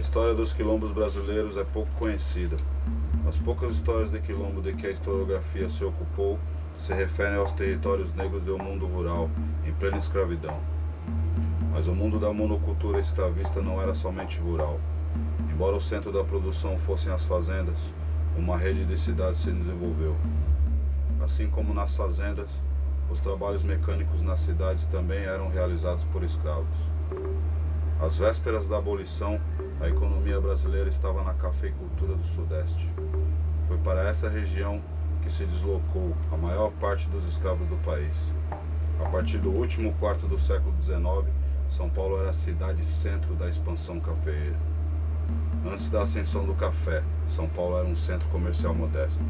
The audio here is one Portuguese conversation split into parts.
história dos quilombos brasileiros é pouco conhecida. As poucas histórias de quilombo de que a historiografia se ocupou se referem aos territórios negros do mundo rural, em plena escravidão. Mas o mundo da monocultura escravista não era somente rural. Embora o centro da produção fossem as fazendas, uma rede de cidades se desenvolveu. Assim como nas fazendas, os trabalhos mecânicos nas cidades também eram realizados por escravos. Às vésperas da abolição, a economia brasileira estava na cafeicultura do Sudeste. Foi para essa região que se deslocou a maior parte dos escravos do país. A partir do último quarto do século XIX, São Paulo era a cidade centro da expansão cafeeira. Antes da ascensão do café, São Paulo era um centro comercial modesto.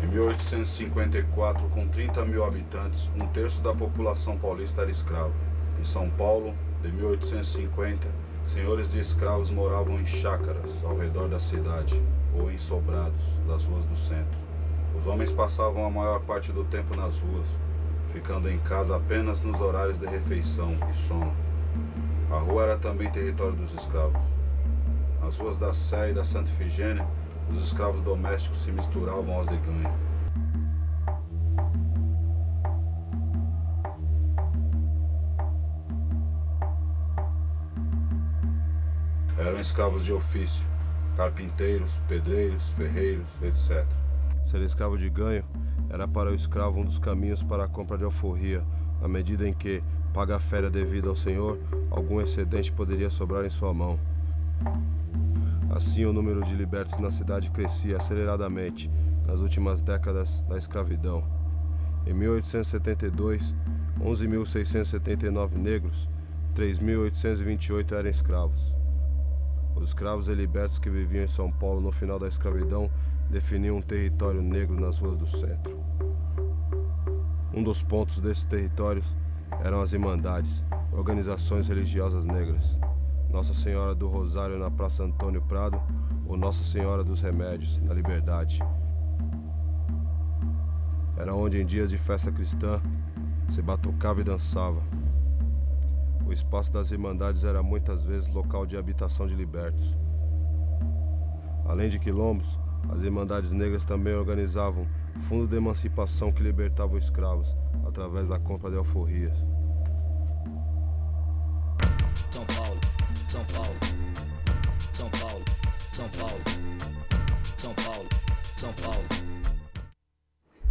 Em 1854, com 30 mil habitantes, um terço da população paulista era escravo. Em São Paulo, de 1850, senhores de escravos moravam em chácaras ao redor da cidade ou em sobrados das ruas do centro. Os homens passavam a maior parte do tempo nas ruas, ficando em casa apenas nos horários de refeição e sono. A rua era também território dos escravos. Nas ruas da Sé e da Santa Ifigênia, os escravos domésticos se misturavam aos de ganho. Eram escravos de ofício, carpinteiros, pedreiros, ferreiros, etc. Ser escravo de ganho era para o escravo um dos caminhos para a compra de alforria, na medida em que, paga a férias devida ao senhor, algum excedente poderia sobrar em sua mão. Assim, o número de libertos na cidade crescia aceleradamente nas últimas décadas da escravidão. Em 1872, 11.679 negros, 3.828 eram escravos. Os escravos e libertos que viviam em São Paulo no final da escravidão definiam um território negro nas ruas do centro. Um dos pontos desses territórios eram as Irmandades, organizações religiosas negras. Nossa Senhora do Rosário na Praça Antônio Prado ou Nossa Senhora dos Remédios na Liberdade. Era onde em dias de festa cristã se batucava e dançava. O espaço das Irmandades era muitas vezes local de habitação de libertos. Além de quilombos, as Irmandades Negras também organizavam fundo de emancipação que libertavam escravos através da compra de alforrias. São Paulo, São Paulo, São Paulo, São Paulo, São Paulo, São Paulo.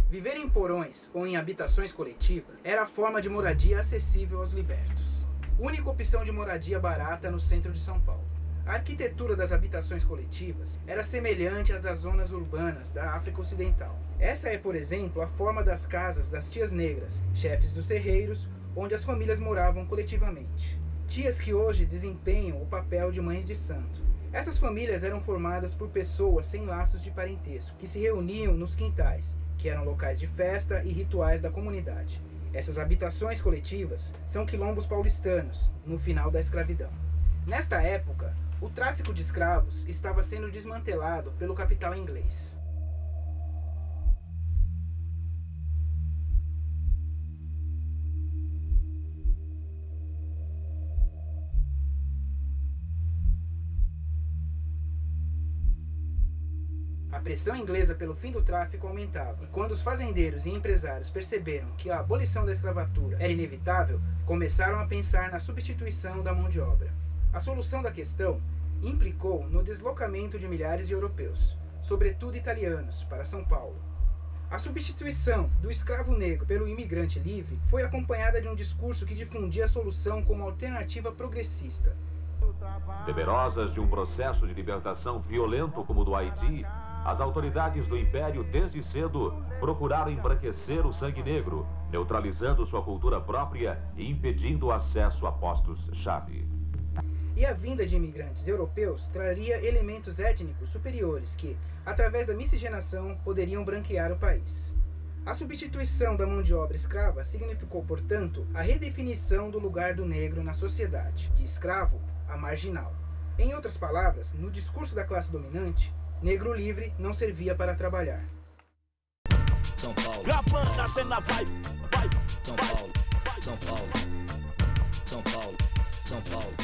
Viver em porões ou em habitações coletivas era a forma de moradia acessível aos libertos. Única opção de moradia barata no centro de São Paulo. A arquitetura das habitações coletivas era semelhante às das zonas urbanas da África Ocidental. Essa é, por exemplo, a forma das casas das tias negras, chefes dos terreiros, onde as famílias moravam coletivamente. Tias que hoje desempenham o papel de mães de santo. Essas famílias eram formadas por pessoas sem laços de parentesco, que se reuniam nos quintais, que eram locais de festa e rituais da comunidade. Essas habitações coletivas são quilombos paulistanos, no final da escravidão. Nesta época, o tráfico de escravos estava sendo desmantelado pelo capital inglês. Pressão inglesa pelo fim do tráfico aumentava, e quando os fazendeiros e empresários perceberam que a abolição da escravatura era inevitável, começaram a pensar na substituição da mão de obra. A solução da questão implicou no deslocamento de milhares de europeus, sobretudo italianos, para São Paulo. A substituição do escravo negro pelo imigrante livre foi acompanhada de um discurso que difundia a solução como alternativa progressista. Temerosas de um processo de libertação violento como o do Haiti, as autoridades do Império, desde cedo, procuraram embranquecer o sangue negro, neutralizando sua cultura própria e impedindo o acesso a postos-chave. E a vinda de imigrantes europeus traria elementos étnicos superiores que, através da miscigenação, poderiam branquear o país. A substituição da mão de obra escrava significou, portanto, a redefinição do lugar do negro na sociedade, de escravo a marginal. Em outras palavras, no discurso da classe dominante, negro livre não servia para trabalhar. São Paulo, Gravando a cena vai, vai, São Paulo, São Paulo, São Paulo, São Paulo.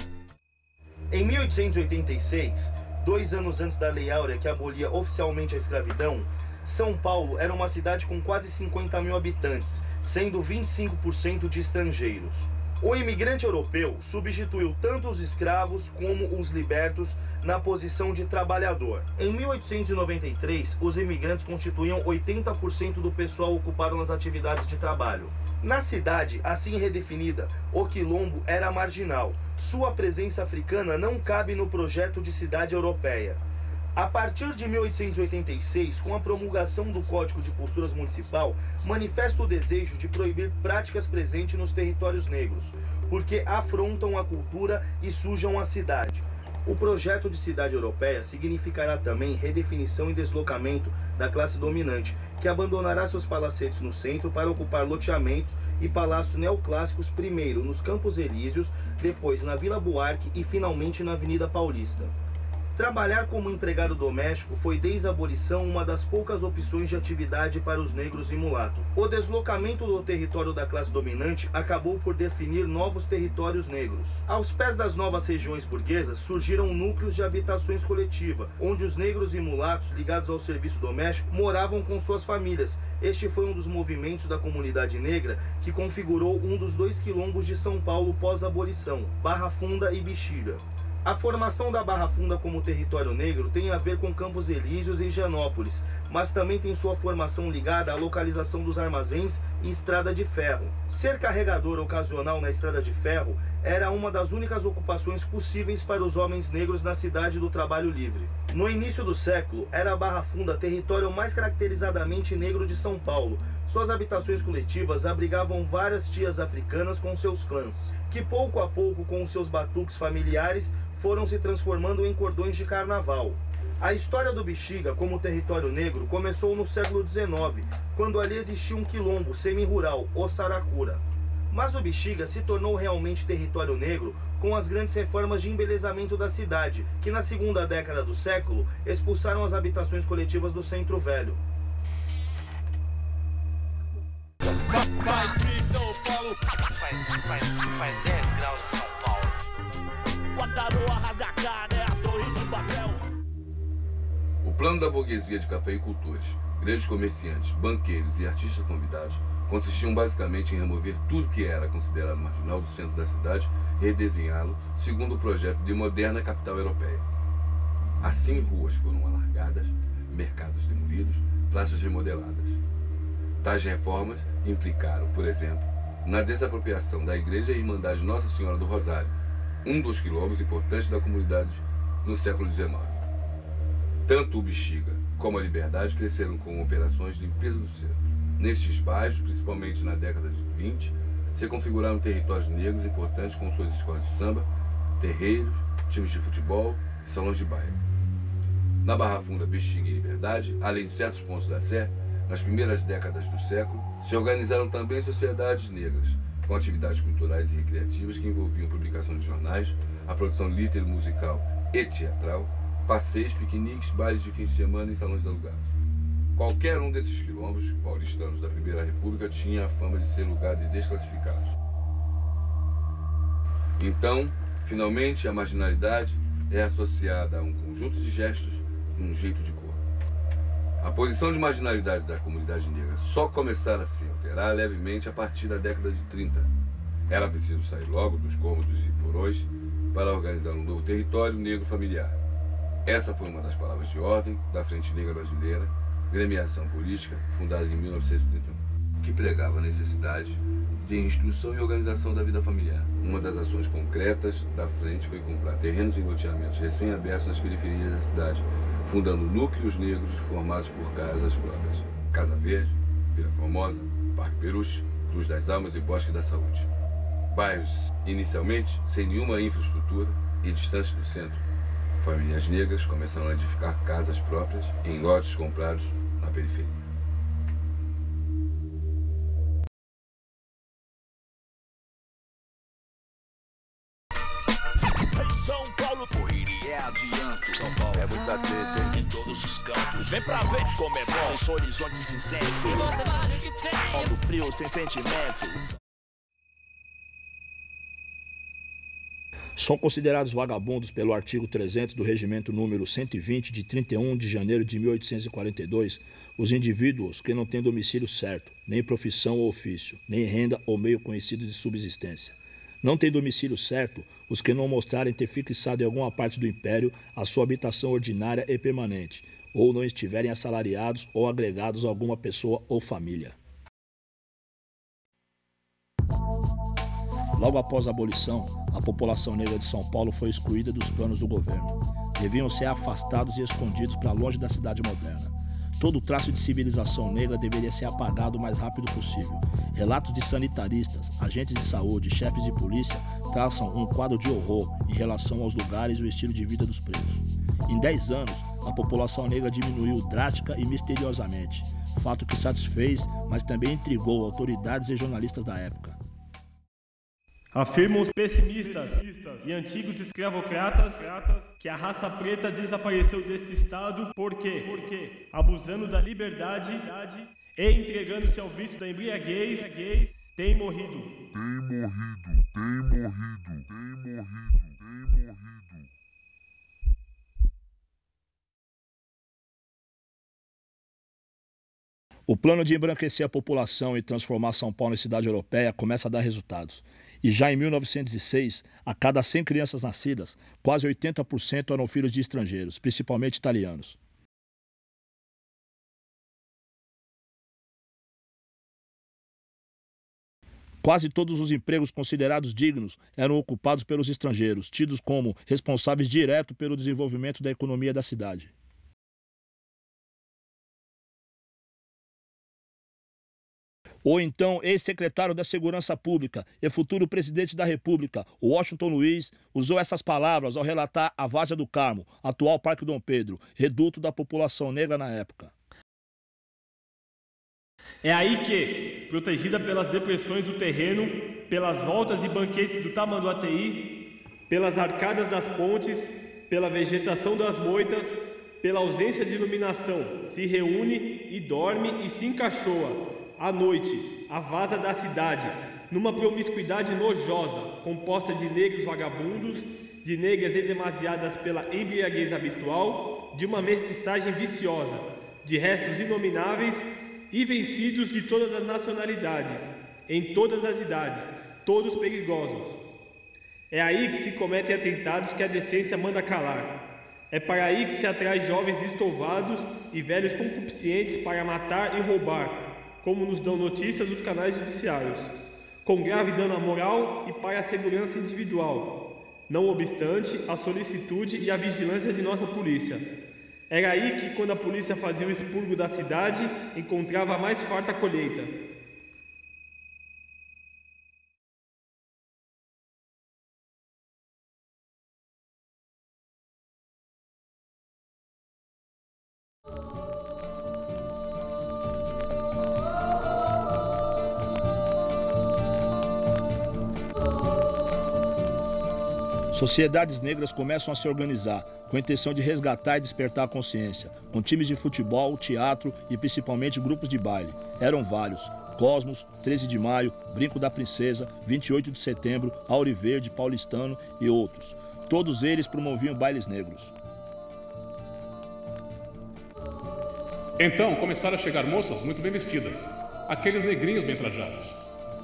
Em 1886, dois anos antes da Lei Áurea que abolia oficialmente a escravidão, São Paulo era uma cidade com quase 50 mil habitantes, sendo 25% de estrangeiros. O imigrante europeu substituiu tanto os escravos como os libertos na posição de trabalhador. Em 1893, os imigrantes constituíam 80% do pessoal ocupado nas atividades de trabalho. Na cidade, assim redefinida, o quilombo era marginal. Sua presença africana não cabe no projeto de cidade europeia. A partir de 1886, com a promulgação do Código de Posturas Municipal, manifesta o desejo de proibir práticas presentes nos territórios negros, porque afrontam a cultura e sujam a cidade. O projeto de cidade europeia significará também redefinição e deslocamento da classe dominante, que abandonará seus palacetes no centro para ocupar loteamentos e palácios neoclássicos primeiro nos Campos Elíseos, depois na Vila Buarque e finalmente na Avenida Paulista. Trabalhar como empregado doméstico foi desde a abolição uma das poucas opções de atividade para os negros e mulatos. O deslocamento do território da classe dominante acabou por definir novos territórios negros. Aos pés das novas regiões burguesas surgiram núcleos de habitações coletivas, onde os negros e mulatos ligados ao serviço doméstico moravam com suas famílias. Este foi um dos movimentos da comunidade negra que configurou um dos dois quilombos de São Paulo pós-abolição, Barra Funda e Bexiga. A formação da Barra Funda como território negro tem a ver com Campos Elíseos e Higienópolis, mas também tem sua formação ligada à localização dos armazéns e estrada de ferro. Ser carregador ocasional na estrada de ferro era uma das únicas ocupações possíveis para os homens negros na cidade do trabalho livre. No início do século, era a Barra Funda território mais caracterizadamente negro de São Paulo. Suas habitações coletivas abrigavam várias tias africanas com seus clãs, que pouco a pouco, com seus batuques familiares, foram se transformando em cordões de carnaval. A história do Bexiga como território negro começou no século XIX, quando ali existia um quilombo semi-rural, o Saracura. Mas o Bexiga se tornou realmente território negro com as grandes reformas de embelezamento da cidade, que na segunda década do século expulsaram as habitações coletivas do Centro Velho. Plano da burguesia de cafeicultores, grandes comerciantes, banqueiros e artistas convidados consistiam basicamente em remover tudo que era considerado marginal do centro da cidade e redesenhá-lo segundo o projeto de moderna capital europeia. Assim, ruas foram alargadas, mercados demolidos, praças remodeladas. Tais reformas implicaram, por exemplo, na desapropriação da Igreja e Irmandade Nossa Senhora do Rosário, um dos quilombos importantes da comunidade no século XIX. Tanto o Bexiga como a Liberdade cresceram com operações de limpeza do centro. Nestes bairros, principalmente na década de 20, se configuraram territórios negros importantes com suas escolas de samba, terreiros, times de futebol e salões de baile. Na Barra Funda, Bexiga e Liberdade, além de certos pontos da Sé, nas primeiras décadas do século, se organizaram também sociedades negras, com atividades culturais e recreativas que envolviam publicação de jornais, a produção literária, musical e teatral, passeios, piqueniques, bailes de fim de semana e salões alugados. Qualquer um desses quilombos paulistanos da Primeira República tinha a fama de ser lugar de desclassificados. Então, finalmente, a marginalidade é associada a um conjunto de gestos e um jeito de cor. A posição de marginalidade da comunidade negra só começara a se alterar levemente a partir da década de 30. Era preciso sair logo dos cômodos e porões para organizar um novo território negro familiar. Essa foi uma das palavras de ordem da Frente Negra Brasileira, gremiação política fundada em 1931, que pregava a necessidade de instrução e organização da vida familiar. Uma das ações concretas da frente foi comprar terrenos e loteamentos recém-abertos nas periferias da cidade, fundando núcleos negros formados por casas próprias. Casa Verde, Vila Formosa, Parque Peruche, Cruz das Almas e Bosque da Saúde. Bairros, inicialmente, sem nenhuma infraestrutura e distantes do centro. Famílias negras começaram a edificar casas próprias em lotes comprados na periferia. Em São Paulo, correria é adiante. São Paulo é muita treta, Em todos os cantos. Vem pra ver como é bom. Os horizontes incensos. Mundo frio sem sentimento. São considerados vagabundos pelo artigo 300 do Regimento número 120 de 31 de janeiro de 1842 os indivíduos que não têm domicílio certo, nem profissão ou ofício, nem renda ou meio conhecido de subsistência. Não têm domicílio certo os que não mostrarem ter fixado em alguma parte do império a sua habitação ordinária e permanente, ou não estiverem assalariados ou agregados a alguma pessoa ou família. Logo após a abolição, a população negra de São Paulo foi excluída dos planos do governo. Deviam ser afastados e escondidos para longe da cidade moderna. Todo traço de civilização negra deveria ser apagado o mais rápido possível. Relatos de sanitaristas, agentes de saúde, chefes de polícia traçam um quadro de horror em relação aos lugares e o estilo de vida dos presos. Em 10 anos, a população negra diminuiu drástica e misteriosamente, fato que satisfez, mas também intrigou autoridades e jornalistas da época. Afirmam os pessimistas e antigos escravocratas que a raça preta desapareceu deste estado porque, porque abusando da liberdade e entregando-se ao vício da embriaguez, tem morrido. Tem morrido, tem morrido, tem morrido, tem morrido. O plano de embranquecer a população e transformar São Paulo em cidade europeia começa a dar resultados. E já em 1906, a cada 100 crianças nascidas, quase 80% eram filhos de estrangeiros, principalmente italianos. Quase todos os empregos considerados dignos eram ocupados pelos estrangeiros, tidos como responsáveis direto pelo desenvolvimento da economia da cidade. Ou então ex-secretário da Segurança Pública e futuro presidente da República, Washington Luiz, usou essas palavras ao relatar a Várzea do Carmo, atual Parque Dom Pedro, reduto da população negra na época. É aí que, protegida pelas depressões do terreno, pelas voltas e banquetes do Tamanduateí, pelas arcadas das pontes, pela vegetação das moitas, pela ausência de iluminação, se reúne e dorme e se encaixoa, à noite, a vaza da cidade, numa promiscuidade nojosa, composta de negros vagabundos, de negras edemasiadas pela embriaguez habitual, de uma mestiçagem viciosa, de restos inomináveis e vencidos de todas as nacionalidades, em todas as idades, todos perigosos. É aí que se cometem atentados que a decência manda calar. É para aí que se atrai jovens estovados e velhos concupiscentes para matar e roubar, como nos dão notícias os canais judiciários, com grave dano à moral e para a segurança individual, não obstante a solicitude e a vigilância de nossa polícia. Era aí que, quando a polícia fazia o expurgo da cidade, encontrava a mais farta colheita. Sociedades negras começam a se organizar com a intenção de resgatar e despertar a consciência, com times de futebol, teatro e principalmente grupos de baile. Eram vários: Cosmos, 13 de Maio, Brinco da Princesa, 28 de Setembro, Auriverde, Paulistano e outros. Todos eles promoviam bailes negros. Então começaram a chegar moças muito bem vestidas, aqueles negrinhos bem trajados.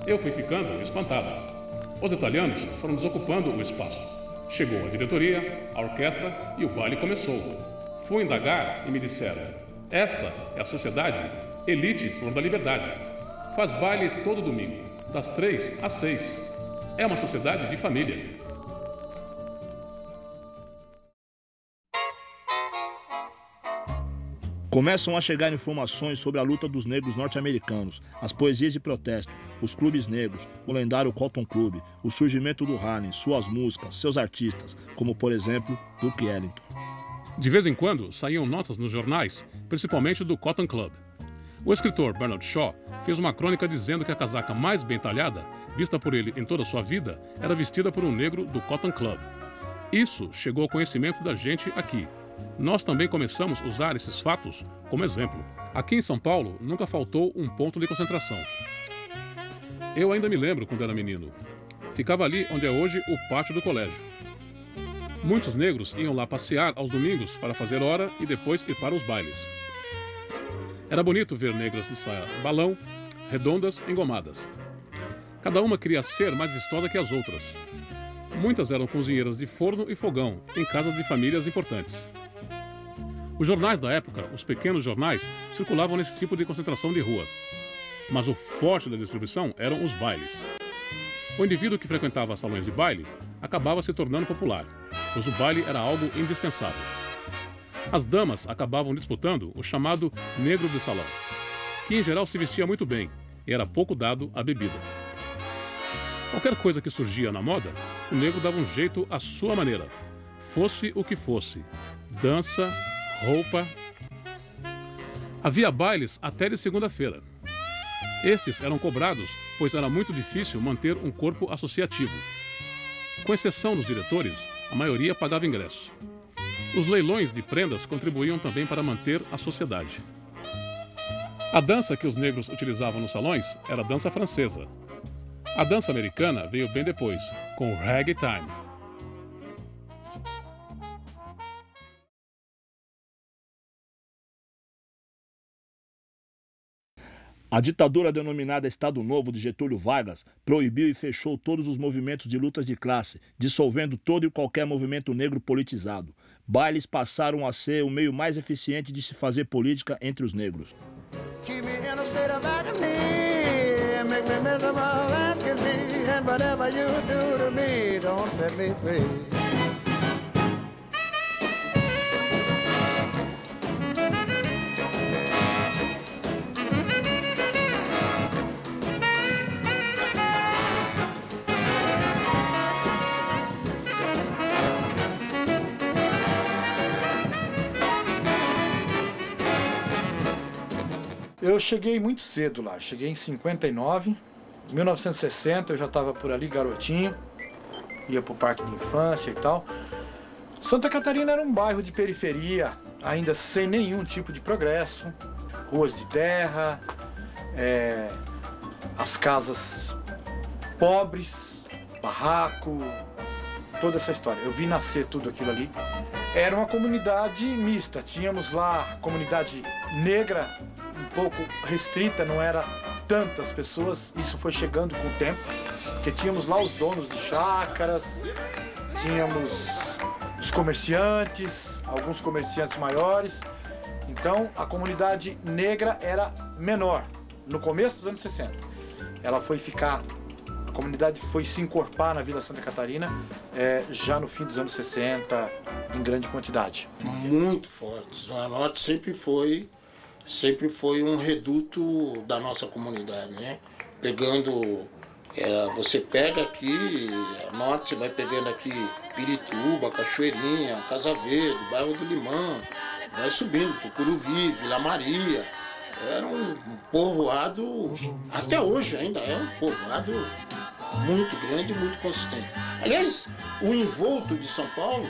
Eu fui ficando espantado. Os italianos foram desocupando o espaço. Chegou a diretoria, a orquestra e o baile começou. Fui indagar e me disseram: essa é a sociedade Elite Flor da Liberdade. Faz baile todo domingo, das três às seis. É uma sociedade de família. Começam a chegar informações sobre a luta dos negros norte-americanos, as poesias de protesto, os clubes negros, o lendário Cotton Club, o surgimento do Harlem, suas músicas, seus artistas, como por exemplo Duke Ellington. De vez em quando saíam notas nos jornais, principalmente do Cotton Club. O escritor Bernard Shaw fez uma crônica dizendo que a casaca mais bem talhada, vista por ele em toda a sua vida, era vestida por um negro do Cotton Club. Isso chegou ao conhecimento da gente aqui, nós também começamos a usar esses fatos como exemplo. Aqui em São Paulo nunca faltou um ponto de concentração. Eu ainda me lembro quando era menino. Ficava ali onde é hoje o pátio do colégio. Muitos negros iam lá passear aos domingos para fazer hora e depois ir para os bailes. Era bonito ver negras de saia balão, redondas, engomadas. Cada uma queria ser mais vistosa que as outras. Muitas eram cozinheiras de forno e fogão, em casas de famílias importantes. Os jornais da época, os pequenos jornais, circulavam nesse tipo de concentração de rua. Mas o forte da distribuição eram os bailes. O indivíduo que frequentava salões de baile acabava se tornando popular, pois o baile era algo indispensável. As damas acabavam disputando o chamado negro de salão, que em geral se vestia muito bem e era pouco dado à bebida. Qualquer coisa que surgia na moda, o negro dava um jeito à sua maneira, fosse o que fosse: dança, roupa. Havia bailes até de segunda-feira. Estes eram cobrados, pois era muito difícil manter um corpo associativo. Com exceção dos diretores, a maioria pagava ingresso. Os leilões de prendas contribuíam também para manter a sociedade. A dança que os negros utilizavam nos salões era a dança francesa. A dança americana veio bem depois, com o ragtime. A ditadura denominada Estado Novo de Getúlio Vargas proibiu e fechou todos os movimentos de lutas de classe, dissolvendo todo e qualquer movimento negro politizado. Bailes passaram a ser o meio mais eficiente de se fazer política entre os negros. Eu cheguei muito cedo lá, cheguei em 59, 1960 eu já estava por ali garotinho, ia pro parque de infância e tal. Santa Catarina era um bairro de periferia, ainda sem nenhum tipo de progresso, ruas de terra, é, as casas pobres, barraco, toda essa história. Eu vi nascer tudo aquilo ali. Era uma comunidade mista, tínhamos lá comunidade negra um pouco restrita, não era tantas pessoas, isso foi chegando com o tempo, porque tínhamos lá os donos de chácaras, tínhamos os comerciantes, alguns comerciantes maiores. Então a comunidade negra era menor no começo dos anos 60. Ela foi ficar, a comunidade foi se encorpar na Vila Santa Catarina é, já no fim dos anos 60, em grande quantidade. Muito forte. Zona Norte sempre foi sempre foi um reduto da nossa comunidade, né? Pegando, é, você pega aqui, norte, você vai pegando aqui Pirituba, Cachoeirinha, Casa Verde, bairro do Limão, vai subindo, Tucuruvi, Vila Maria. Era um, povoado, até hoje ainda é um povoado muito grande muito consistente. Aliás, o envolto de São Paulo,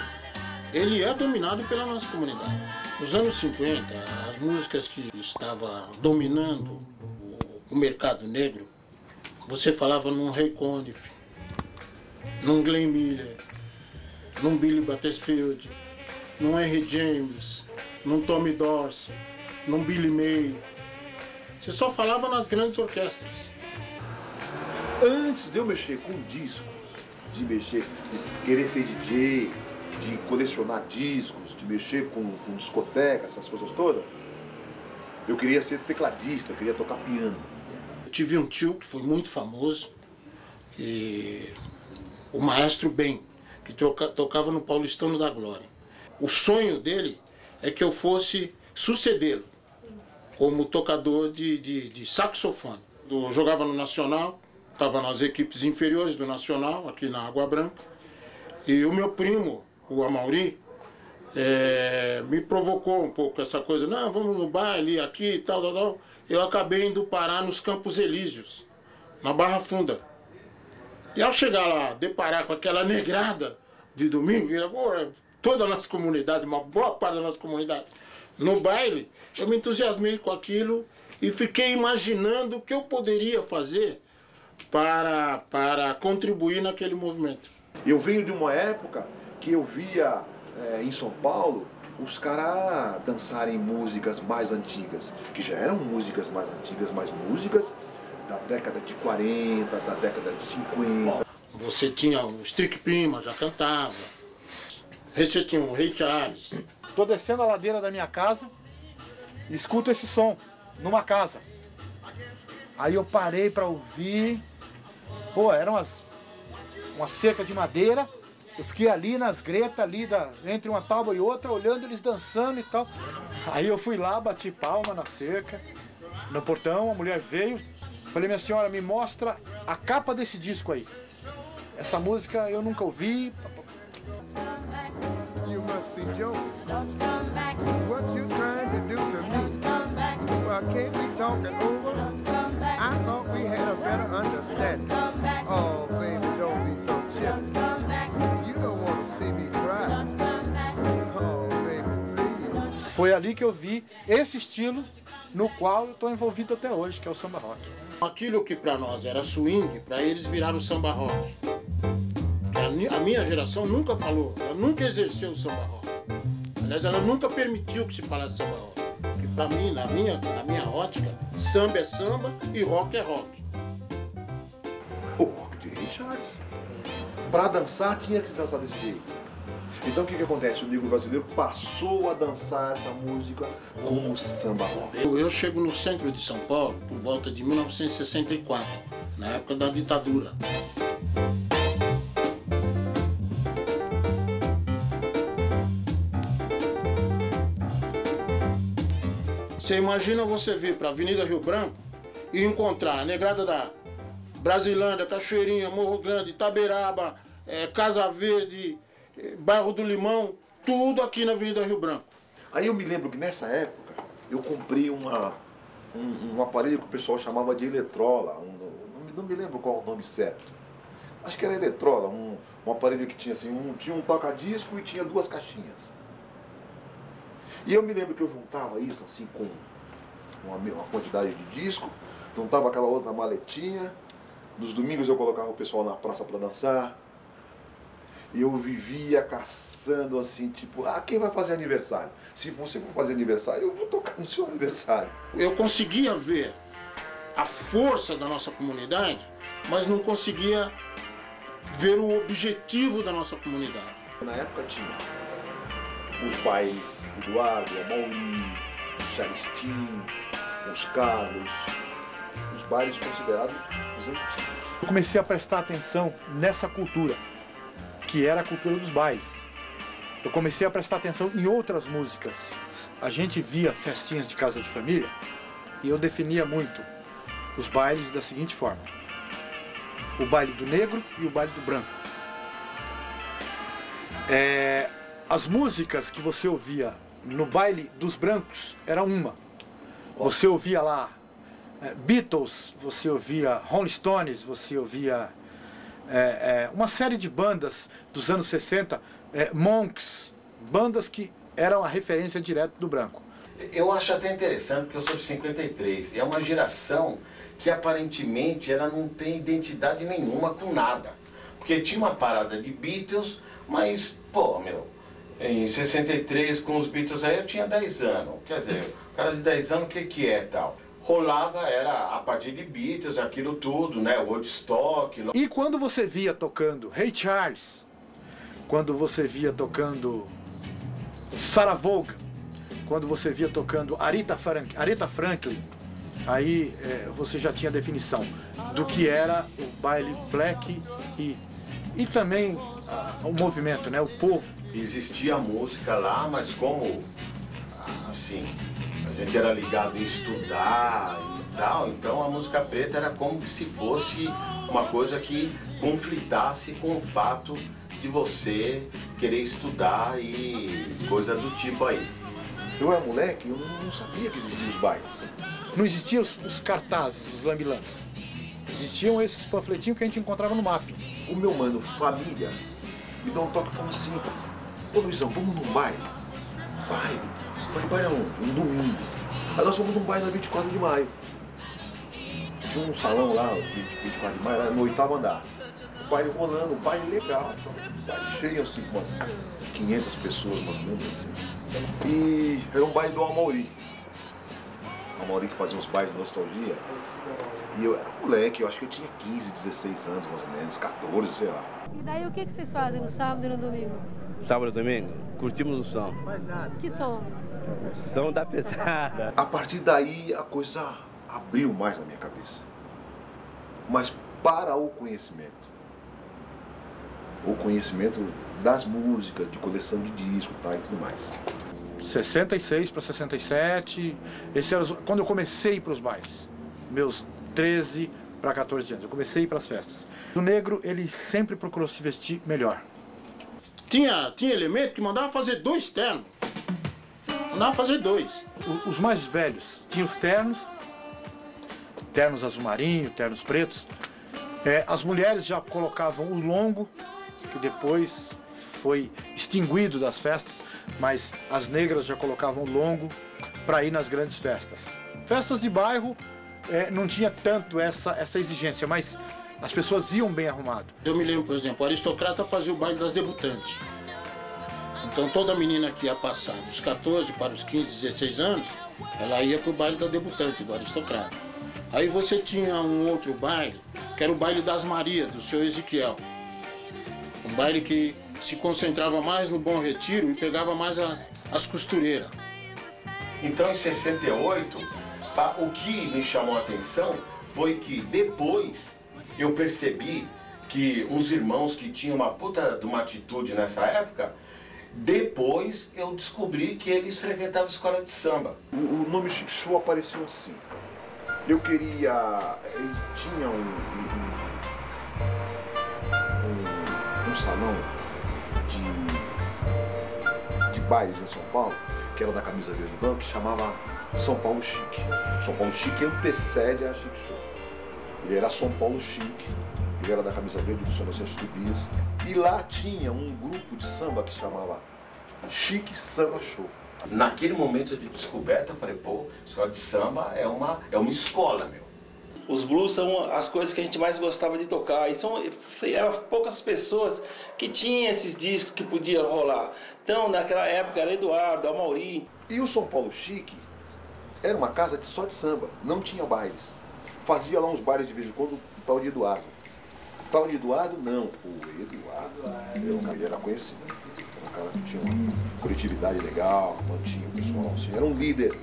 ele é dominado pela nossa comunidade. Nos anos 50, as músicas que estavam dominando o mercado negro, você falava num Ray Conniff, num Glenn Miller, num Billy Battlefield, num Henry James, num Tommy Dorsey, num Billy May. Você só falava nas grandes orquestras. Antes de eu mexer com discos, de mexer, de querer ser DJ, de colecionar discos, de mexer com, com discoteca, essas coisas todas, eu queria ser tecladista, queria tocar piano. Eu tive um tio que foi muito famoso, que, o maestro Ben, que toca, tocava no Paulistano da Glória. O sonho dele é que eu fosse sucedê-lo como tocador de, de, de saxofone. Eu jogava no Nacional, estava nas equipes inferiores do Nacional, aqui na Água Branca. E o meu primo, o Amauri, é, me provocou um pouco essa coisa, não, vamos no baile aqui e tal, tal, tal. Eu acabei indo parar nos Campos Elíseos, na Barra Funda. E ao chegar lá, deparar com aquela negrada de domingo, toda a nossa comunidade, uma boa parte da nossa comunidade, no baile, eu me entusiasmei com aquilo e fiquei imaginando o que eu poderia fazer para, para contribuir naquele movimento. Eu venho de uma época que eu via é, em São Paulo os caras dançarem músicas mais antigas, que já eram músicas mais antigas, mas músicas da década de 40, da década de 50. Você tinha o Strick Prima, já cantava. Você tinha o Ray Charles. Tô descendo a ladeira da minha casa e escuto esse som numa casa. Aí eu parei para ouvir. Pô, eram umas, uma cerca de madeira. Eu fiquei ali nas gretas, ali da, entre uma tábua e outra, olhando eles dançando e tal. Aí eu fui lá, bati palma na cerca, no portão, a mulher veio. Falei, minha senhora, me mostra a capa desse disco aí. Essa música eu nunca ouvi. You must be joking. What you trying to do to me? Well, can't we talk it over? I thought we had a better understanding. Foi ali que eu vi esse estilo no qual eu estou envolvido até hoje, que é o samba rock. Aquilo que para nós era swing, para eles viraram samba rock. A, mi- a minha geração nunca falou, ela nunca exerceu o samba rock. Aliás, ela nunca permitiu que se falasse samba rock. Porque para mim, na minha, na minha ótica, samba é samba e rock é rock. O rock de Ray Charles. Pra dançar tinha que se dançar desse jeito. Então o que, que acontece? O negro brasileiro passou a dançar essa música como samba rock. Eu, eu chego no centro de São Paulo por volta de 1964, na época da ditadura. Você imagina você vir para a Avenida Rio Branco e encontrar a negrada da Brasilândia, Cachoeirinha, Morro Grande, Itaberaba, eh, Casa Verde, Bairro do Limão, tudo aqui na Avenida Rio Branco. Aí eu me lembro que nessa época eu comprei uma, um, um aparelho que o pessoal chamava de eletrola. um- não, me- não me lembro qual o nome certo. Acho que era eletrola, um, um aparelho que tinha assim, um, tinha um toca-disco e tinha duas caixinhas. E eu me lembro que eu juntava isso assim com uma, uma quantidade de disco, juntava aquela outra maletinha. Nos domingos eu colocava o pessoal na praça para dançar. E eu vivia caçando assim, tipo, ah, quem vai fazer aniversário? Se você for fazer aniversário, eu vou tocar no seu aniversário. Eu conseguia ver a força da nossa comunidade, mas não conseguia ver o objetivo da nossa comunidade. Na época tinha os bailes Eduardo, Amauri, Charistim, os Carlos, os bailes considerados os antigos. Eu comecei a prestar atenção nessa cultura, que era a cultura dos bailes. Eu comecei a prestar atenção em outras músicas. A gente via festinhas de casa de família e eu definia muito os bailes da seguinte forma: o baile do negro e o baile do branco. É, as músicas que você ouvia no baile dos brancos era uma. Você ouvia lá é, Beatles, você ouvia Rolling Stones, você ouvia é, é, uma série de bandas dos anos 60, é, Monks, bandas que eram a referência direta do branco. Eu acho até interessante porque eu sou de 53 e é uma geração que aparentemente ela não tem identidade nenhuma com nada. Porque tinha uma parada de Beatles, mas, pô, meu, em 63 com os Beatles aí eu tinha 10 anos. Quer dizer, o cara de 10 anos o que que é tal? Rolava, era a partir de Beatles, aquilo tudo, né? Woodstock. E quando você via tocando Ray Charles, quando você via tocando Sarah Vaughan, quando você via tocando Aretha, Frank, Aretha Franklin, aí é, você já tinha definição do que era o baile black e, e também ah, o movimento, né, o povo. Existia música lá, mas como, assim, a gente era ligado em estudar e tal, então a música preta era como se fosse uma coisa que conflitasse com o fato de você querer estudar e coisa do tipo aí. Eu era moleque, eu não sabia que existiam os bailes. Não existiam os, os cartazes, os lambilambes. Existiam esses panfletinhos que a gente encontrava no MAP. O meu mano, família, me dá um toque e falou assim, ô Luizão, vamos num baile? Baile? Mas baile é um, um domingo. Aí nós fomos num baile na 24 de maio. tinha um salão lá, o 24 de maio, no oitavo andar. O baile rolando, um baile legal. Um baile cheio, assim, com umas 500 pessoas, mais ou menos assim. E era um baile do Amauri. O Amauri que fazia uns bailes de nostalgia. E eu era moleque, eu acho que eu tinha 15, 16 anos, mais ou menos, 14, sei lá. E daí o que, que vocês fazem no sábado e no domingo? Sábado e domingo, curtimos o som. Que som? Som da pesada. A partir daí a coisa abriu mais na minha cabeça. Mas para o conhecimento. O conhecimento das músicas, de coleção de disco tá, e tudo mais. 66 para 67, esse era quando eu comecei para os bailes. Meus 13 para 14 anos. Eu comecei para as festas. O negro, ele sempre procurou se vestir melhor. Tinha, tinha elemento que mandava fazer dois ternos. Mandava fazer dois. O- Os mais velhos tinham os ternos, ternos azul marinho, ternos pretos. É, as mulheres já colocavam o longo, que depois foi extinguido das festas, mas as negras já colocavam o longo para ir nas grandes festas. Festas de bairro é, não tinha tanto essa, essa exigência, mas as pessoas iam bem arrumado. Eu me lembro, por exemplo, o aristocrata fazia o baile das debutantes. Então toda menina que ia passar dos 14 para os 15, 16 anos, ela ia para o baile da debutante, do aristocrata. Aí você tinha um outro baile, que era o baile das Marias, do seu Ezequiel. Um baile que se concentrava mais no Bom Retiro e pegava mais as, as costureiras. Então, em 68, pá, o que me chamou a atenção foi que depois eu percebi que os irmãos que tinham uma puta de uma atitude nessa época, depois eu descobri que eles frequentavam escola de samba. O, o nome Chic Show apareceu assim. Eu queria. Ele tinha um. um, um- um salão de, de bailes em São Paulo, que era da camisa verde branco, que chamava São Paulo Chique. São Paulo Chique antecede a Chic Show. Ele era São Paulo Chique, ele era da camisa verde do São Vicente Tobias. E lá tinha um grupo de samba que chamava Chique Samba Show. Naquele momento de descoberta, eu falei, pô, escola de samba é uma, é uma escola, meu. Os blues são as coisas que a gente mais gostava de tocar. E são eram poucas pessoas que tinham esses discos que podiam rolar. Então, naquela época era Eduardo, Amaury. E o São Paulo Chique era uma casa de só de samba, não tinha bailes. Fazia lá uns bailes de vez em quando, o tal de Eduardo. Tal de Eduardo, não. O Eduardo, cara- ele era conhecido. Um cara que tinha uma coletividade legal, mantinha o pessoal, assim, era um líder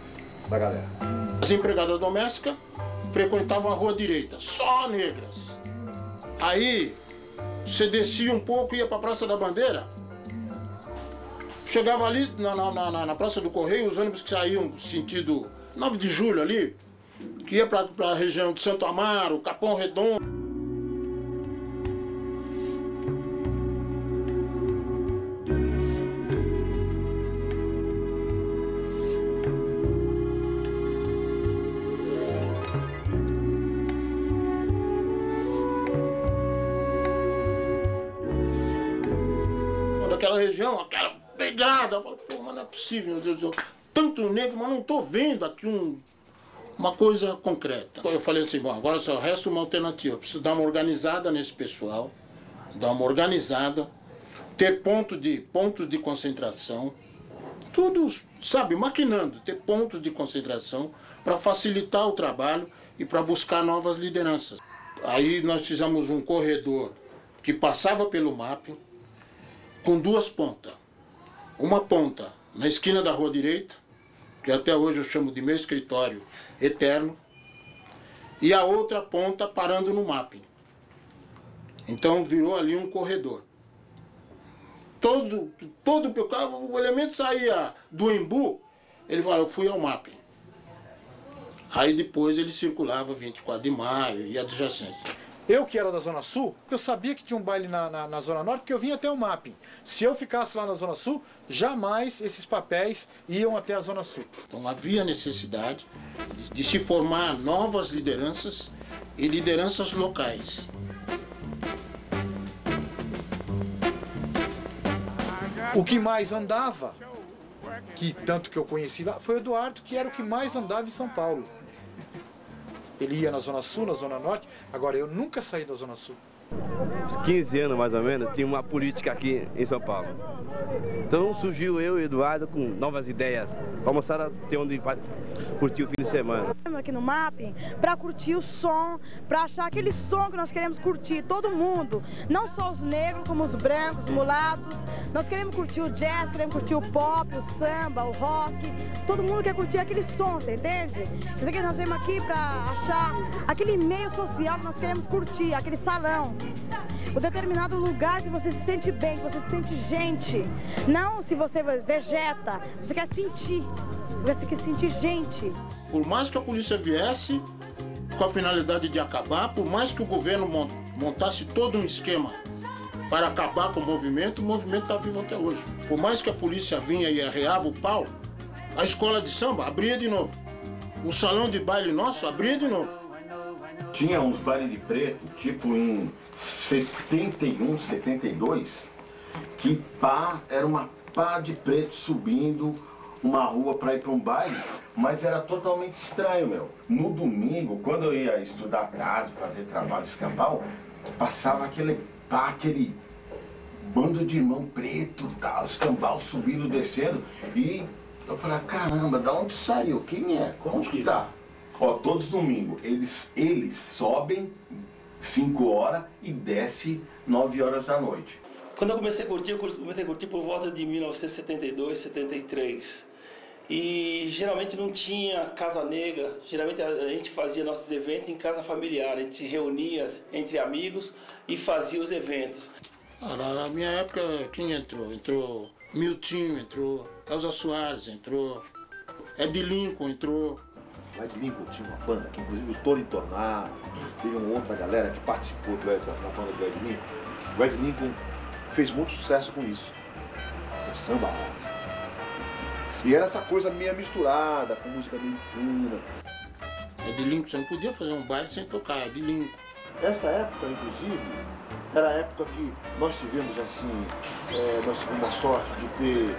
da galera. As empregadas domésticas frequentavam a rua direita, só negras. Aí você descia um pouco e ia para a Praça da Bandeira. Chegava ali na, na, na- na Praça do Correio, os ônibus que saíam sentido 9 de julho ali, que ia para a região de Santo Amaro, Capão Redondo. Pegada. Eu falo, pô, mas não é possível, meu Deus do céu. Tanto negro, mas não tô vendo aqui um, uma coisa concreta. Eu falei assim, bom, agora só resta uma alternativa. Eu preciso dar uma organizada nesse pessoal, dar uma organizada, ter ponto de, pontos de concentração, tudo, sabe, maquinando, ter pontos de concentração para facilitar o trabalho e para buscar novas lideranças. Aí nós fizemos um corredor que passava pelo mapping, com duas pontas. Uma ponta na esquina da rua direita, que até hoje eu chamo de meu escritório eterno, e a outra ponta parando no mapping. Então virou ali um corredor. Todo, todo o elemento saía do embu, ele falou, eu fui ao mapping. Aí depois ele circulava 24 de maio e adjacente. Eu que era da Zona Sul, eu sabia que tinha um baile na, na, na Zona Norte, porque eu vinha até o mapping. Se eu ficasse lá na Zona Sul, jamais esses papéis iam até a Zona Sul. Então havia necessidade de, de se formar novas lideranças e lideranças locais. O que mais andava, que tanto que eu conheci lá, foi o Eduardo, que era o que mais andava em São Paulo. Ele ia na Zona Sul, na Zona Norte. Agora, eu nunca saí da Zona Sul. Uns 15 anos mais ou menos, tinha uma política aqui em São Paulo. Então surgiu eu e Eduardo com novas ideias para mostrar a ter onde curtir o fim de semana. aqui no mapping para curtir o som, para achar aquele som que nós queremos curtir, todo mundo, não só os negros, como os brancos, os mulatos. Nós queremos curtir o jazz, queremos curtir o pop, o samba, o rock. Todo mundo quer curtir aquele som, você entende? Isso aqui nós vemos aqui para achar aquele meio social que nós queremos curtir, aquele salão. O determinado lugar que você se sente bem, que você se sente gente. Não se você vegeta, você quer sentir. Você quer sentir gente. Por mais que a polícia viesse com a finalidade de acabar, por mais que o governo mon- montasse todo um esquema para acabar com o movimento, o movimento está vivo até hoje. Por mais que a polícia vinha e arreava o pau, a escola de samba abria de novo. O salão de baile nosso abria de novo. Tinha uns bailes de preto, tipo em 71, 72, que pá, era uma pá de preto subindo uma rua para ir para um baile, mas era totalmente estranho, meu. No domingo, quando eu ia estudar tarde, fazer trabalho escambau, passava aquele pá, aquele bando de irmão preto, tal, escambau subindo, descendo, e eu falei, caramba, da onde saiu? Quem é? Onde que tá? Ó, todos domingo, eles, eles sobem 5 horas e desce 9 horas da noite. Quando eu comecei a curtir, eu comecei a curtir por volta de 1972, 73. E geralmente não tinha casa negra, geralmente a gente fazia nossos eventos em casa familiar, a gente reunia entre amigos e fazia os eventos. Ah, na, minha época, quem entrou? Entrou Miltinho, entrou Elza Soares, entrou Ed Lincoln, entrou. O Ed Lincoln tinha uma banda que inclusive o Toro Tornado, teve uma outra galera que participou do Ed, da da banda do Ed Lincoln. O Ed Lincoln fez muito sucesso com isso. Com samba rock. E era essa coisa meio misturada, com música americana. Ed Lincoln, você não podia fazer um baile sem tocar Ed Lincoln. Essa época, inclusive, era a época que nós tivemos assim, é, nós tivemos a sorte de ter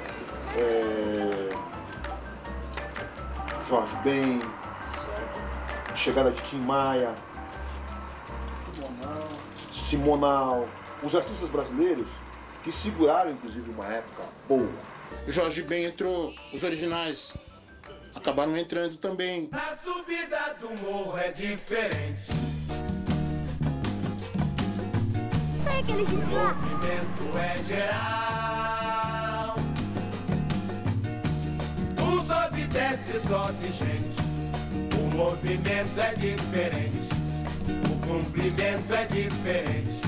é, Jorge Ben, a chegada de Tim Maia, Simonal, os artistas brasileiros que seguraram inclusive uma época boa. O Jorge Ben entrou, os originais acabaram entrando também. A subida do morro é diferente. O movimento é geral. Um sobe e desce só de gente. O movimento é diferente. O cumprimento é diferente.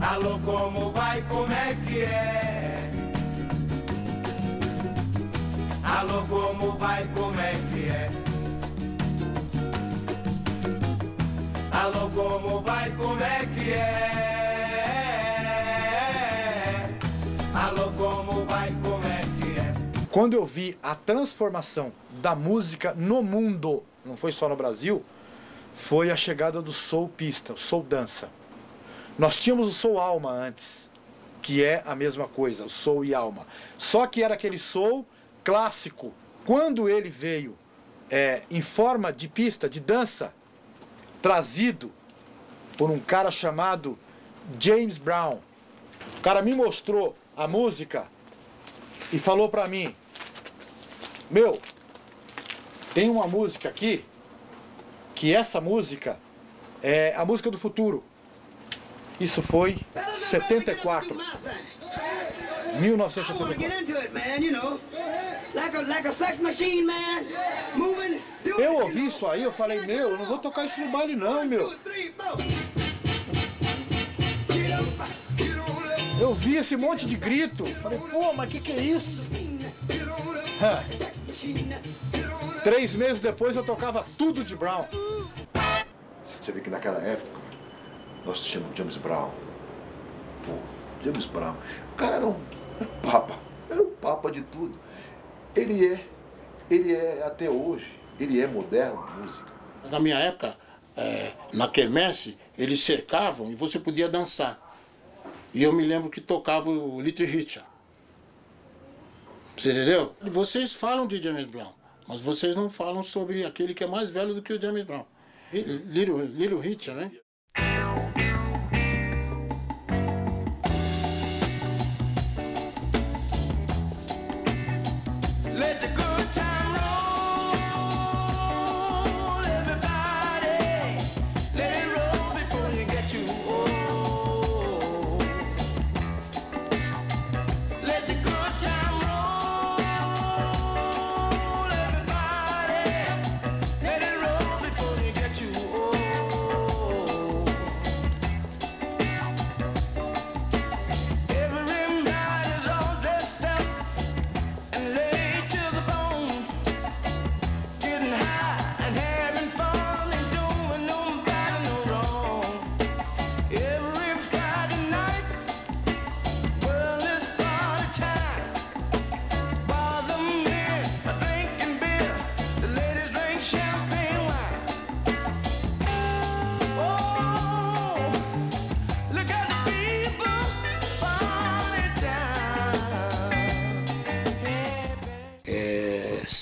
Alô, como vai? Como é que é? Alô, como vai? Como é que é? Alô, como vai? Como é que é? Alô, como vai? Como é que é? Quando eu vi a transformação da música no mundo, não foi só no Brasil, foi a chegada do soul pista, soul dança. Nós tínhamos o soul alma antes, que é a mesma coisa, o soul e alma. Só que era aquele soul clássico. Quando ele veio é, em forma de pista, de dança, trazido por um cara chamado James Brown. O cara me mostrou a música e falou pra mim: Meu, tem uma música aqui que essa música é a música do futuro. Isso foi 74. 1974. get into it, man, you know. Like a, like a sex machine, man. Moving, doing Eu ouvi isso aí, eu falei, meu, eu não vou tocar isso no baile não, meu. Eu vi esse monte de grito. Falei, pô, mas que que é isso? Hã. Três meses depois eu tocava tudo de Brown. Você vê que naquela época nós tínhamos James Brown. Pô, James Brown. O cara era um, era um papa. Era um papa de tudo. Ele é, ele é até hoje, ele é moderno música. Mas na minha época, é, na quermesse, eles cercavam e você podia dançar. E eu me lembro que tocava o Little Richard. Você entendeu? Vocês falam de James Brown, Mas vocês não falam sobre aquele que é mais velho do que o James Brown. Little, Little Richard, né?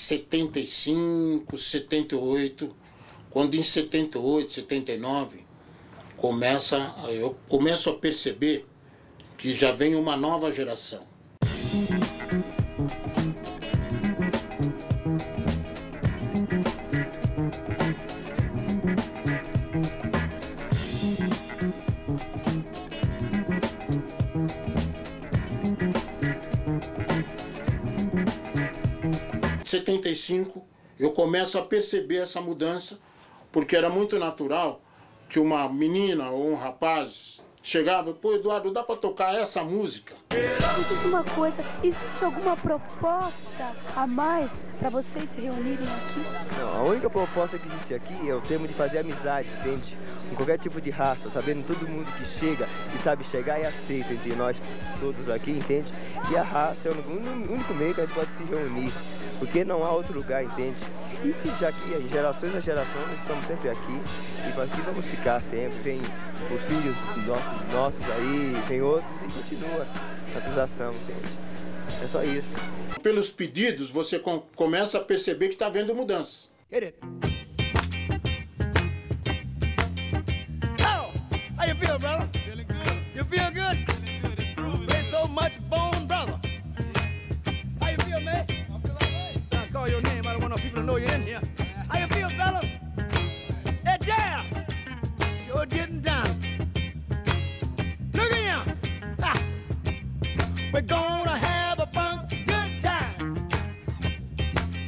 75, 78, quando em 78, 79 começa, eu começo a perceber que já vem uma nova geração. 75 eu começo a perceber essa mudança, porque era muito natural que uma menina ou um rapaz chegava, pô Eduardo, dá para tocar essa música? Existe uma coisa, existe alguma proposta a mais para vocês se reunirem aqui? Não, a única proposta que existe aqui é o termo de fazer amizade, entende? Com qualquer tipo de raça, sabendo todo mundo que chega e sabe chegar e aceita entre nós todos aqui, entende? E a raça é o único, meio que a gente pode se reunir, porque não há outro lugar, entende? E já que em gerações a geração nós estamos sempre aqui e aqui vamos ficar sempre. Tem os filhos nossos, nossos aí, tem outros e continua a acusação, entende? É só isso. Pelos pedidos, você com- começa a perceber que está havendo mudança. Hit it. You feel, brother? Feeling good. You feel good? Feeling good. Improving. Play so much bone, brother. How you feel, man? I feel alright. I call your name. I don't want no people to know you're in here. How you feel, fella? Hey, Jam. Sure getting down. Look at him. Ah. We're gonna have a funky good time.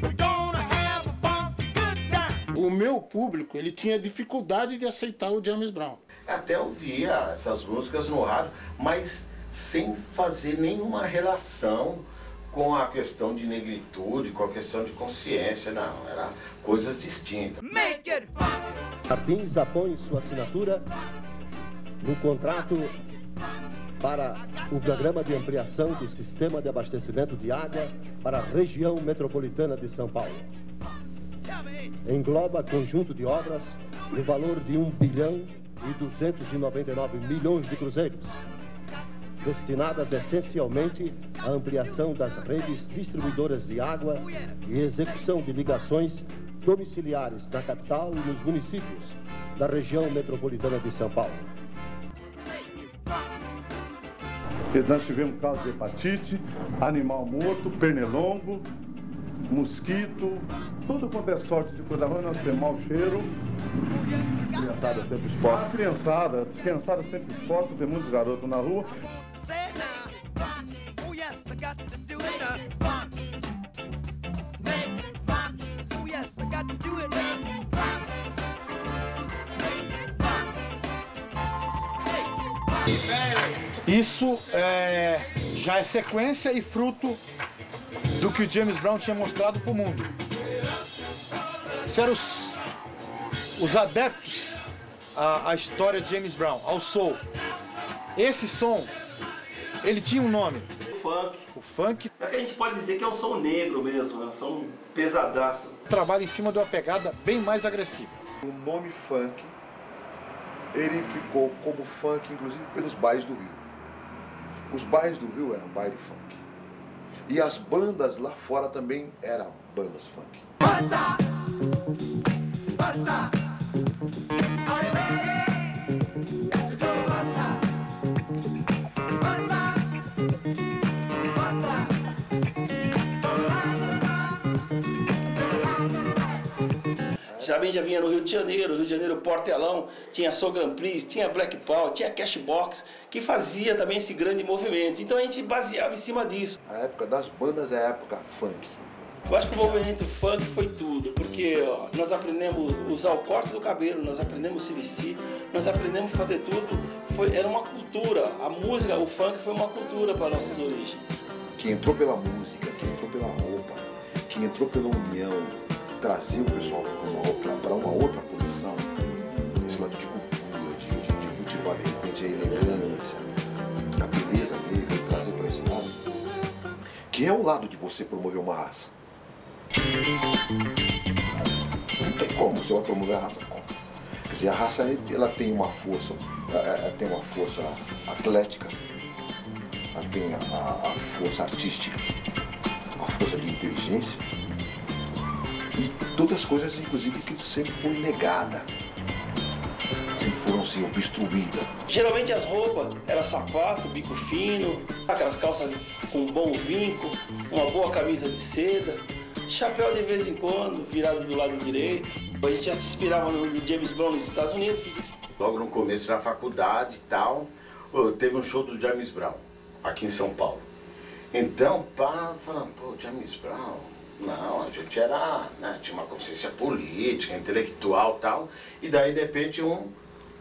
We're gonna have a funky good time. O meu público, ele tinha dificuldade de aceitar o James Brown. Até ouvia essas músicas no rádio, mas sem fazer nenhuma relação com a questão de negritude, com a questão de consciência, não. Era coisas distintas. Make it Martins apõe sua assinatura no contrato para o programa de ampliação do sistema de abastecimento de água para a região metropolitana de São Paulo. Engloba conjunto de obras no valor de 1 bilhão e 299 milhões de cruzeiros, destinadas essencialmente à ampliação das redes distribuidoras de água e execução de ligações domiciliares na capital e nos municípios da região metropolitana de São Paulo. Nós tivemos casos de hepatite, animal morto, pernilongo, mosquito, tudo quanto é sorte de coisa ruim, nós temos mau cheiro. Criançada sempre exposta. A criançada, as criançadas sempre expostas, tem muitos garotos na rua. Isso é, já é sequência e fruto do que o James Brown tinha mostrado para o mundo. Isso eram os, os adeptos à, à história de James Brown, ao soul. Esse som, ele tinha um nome. O funk. O funk É que a gente pode dizer que é um som negro mesmo, é um som pesadaço. trabalha em cima de uma pegada bem mais agressiva. O nome funk, ele ficou como funk, inclusive, pelos bares do Rio. Os bares do Rio eram baile funk. E as bandas lá fora também eram bandas funk. Também já vinha no Rio de Janeiro, Rio de Janeiro Portelão, tinha Soul Grand Prix, tinha Black Paul, tinha Cashbox, que fazia também esse grande movimento. Então a gente baseava em cima disso. A época das bandas é a época funk. Eu acho que o movimento funk foi tudo, porque ó, nós aprendemos a usar o corte do cabelo, nós aprendemos a se vestir, nós aprendemos a fazer tudo. Foi, era uma cultura, a música, o funk foi uma cultura para nossas origens. Que entrou pela música, que entrou pela roupa, que entrou pela união, trazia o pessoal para uma outra, posição. Esse lado de cultura, de, de, de cultivar de repente a elegância, a beleza negra, trazer para esse lado. Que é o lado de você promover uma raça. Não tem como, você vai promover a raça como? Quer dizer, a raça ela tem uma força, ela- ela tem uma força atlética, ela tem a- a força artística, a força de inteligência e todas as coisas, inclusive, que sempre foi negada, sempre foram assim, obstruídas. Geralmente as roupas eram sapato, bico fino, aquelas calças com bom vinco, uma boa camisa de seda, chapéu de vez em quando, virado do lado direito. A gente já se inspirava no James Brown nos Estados Unidos. Logo no começo da faculdade e tal, teve um show do James Brown, aqui em São Paulo. Então, pá, falando, pô, James Brown, não, a gente era, né, tinha uma consciência política, intelectual e tal. E daí, de repente, um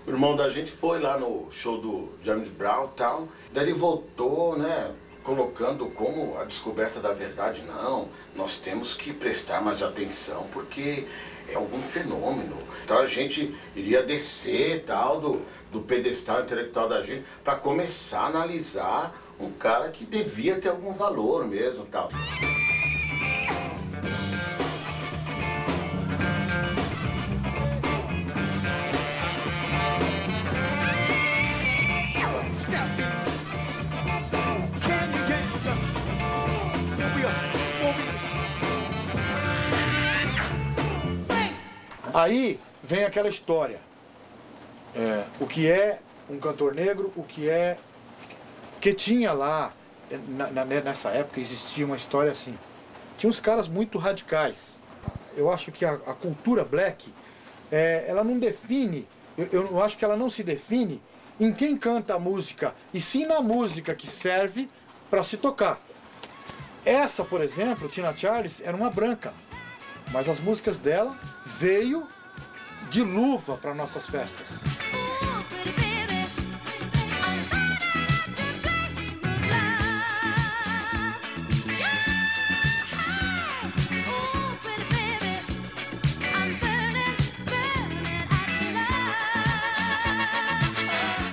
irmão da gente foi lá no show do James Brown e tal. Daí ele voltou, né, colocando como a descoberta da verdade. Não, nós temos que prestar mais atenção porque é algum fenômeno. Então a gente iria descer tal do, do pedestal intelectual da gente para começar a analisar um cara que devia ter algum valor mesmo tal. Aí vem aquela história. É, o que é um cantor negro, o que é. Que tinha lá, na- na- nessa época existia uma história assim. Tinha uns caras muito radicais. Eu acho que a, a cultura black, é, ela não define, eu, eu acho que ela não se define em quem canta a música, e sim na música que serve para se tocar. Essa, por exemplo, Tina Charles, era uma branca. Mas as músicas dela veio de luva para nossas festas.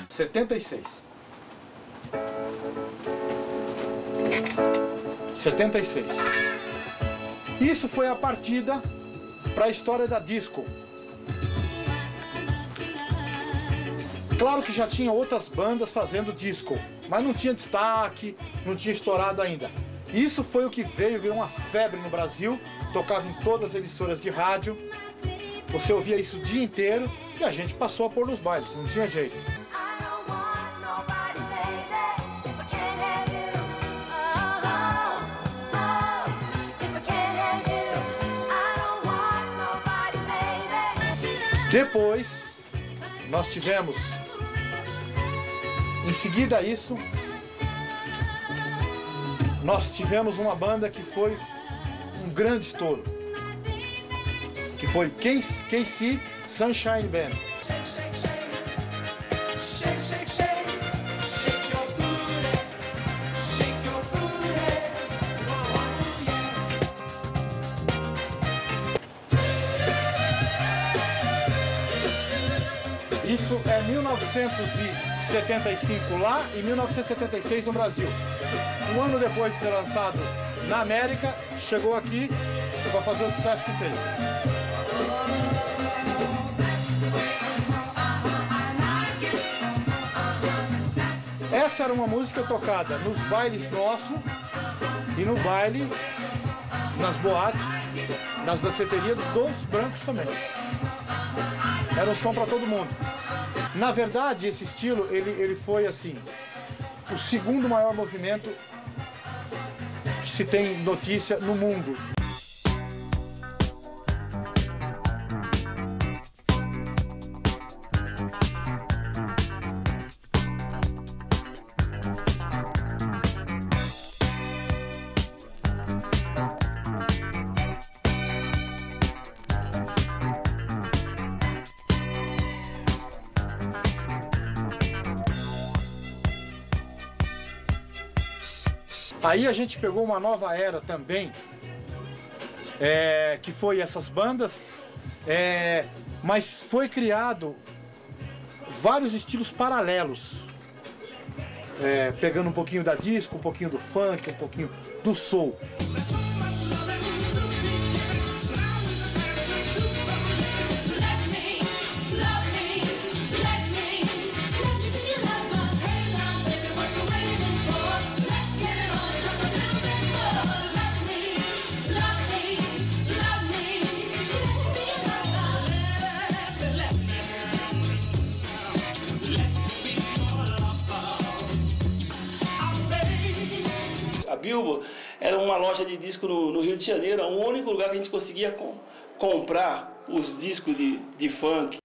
Setenta e seis. Setenta e seis. Isso foi a partida para a história da disco. Claro que já tinha outras bandas fazendo disco, mas não tinha destaque, não tinha estourado ainda. Isso foi o que veio, veio uma febre no Brasil, tocava em todas as emissoras de rádio. Você ouvia isso o dia inteiro e a gente passou a pôr nos bailes, não tinha jeito. Depois, nós tivemos, em seguida a isso, nós tivemos uma banda que foi um grande estouro, que foi KC Sunshine Band. Isso é 1975 lá e 1976 no Brasil. Um ano depois de ser lançado na América, chegou aqui para fazer o sucesso que fez. Essa era uma música tocada nos bailes nossos E no baile, nas boates, nas danceterias dos brancos também. Era um som para todo mundo. Na verdade, esse estilo, ele, ele foi assim, o segundo maior movimento que se tem notícia no mundo. Aí a gente pegou uma nova era também, é, que foi essas bandas, é, mas foi criado vários estilos paralelos, É, pegando um pouquinho da disco, um pouquinho do funk, um pouquinho do soul. Uma loja de disco no, no Rio de Janeiro, o único lugar que a gente conseguia com- comprar os discos de, de funk.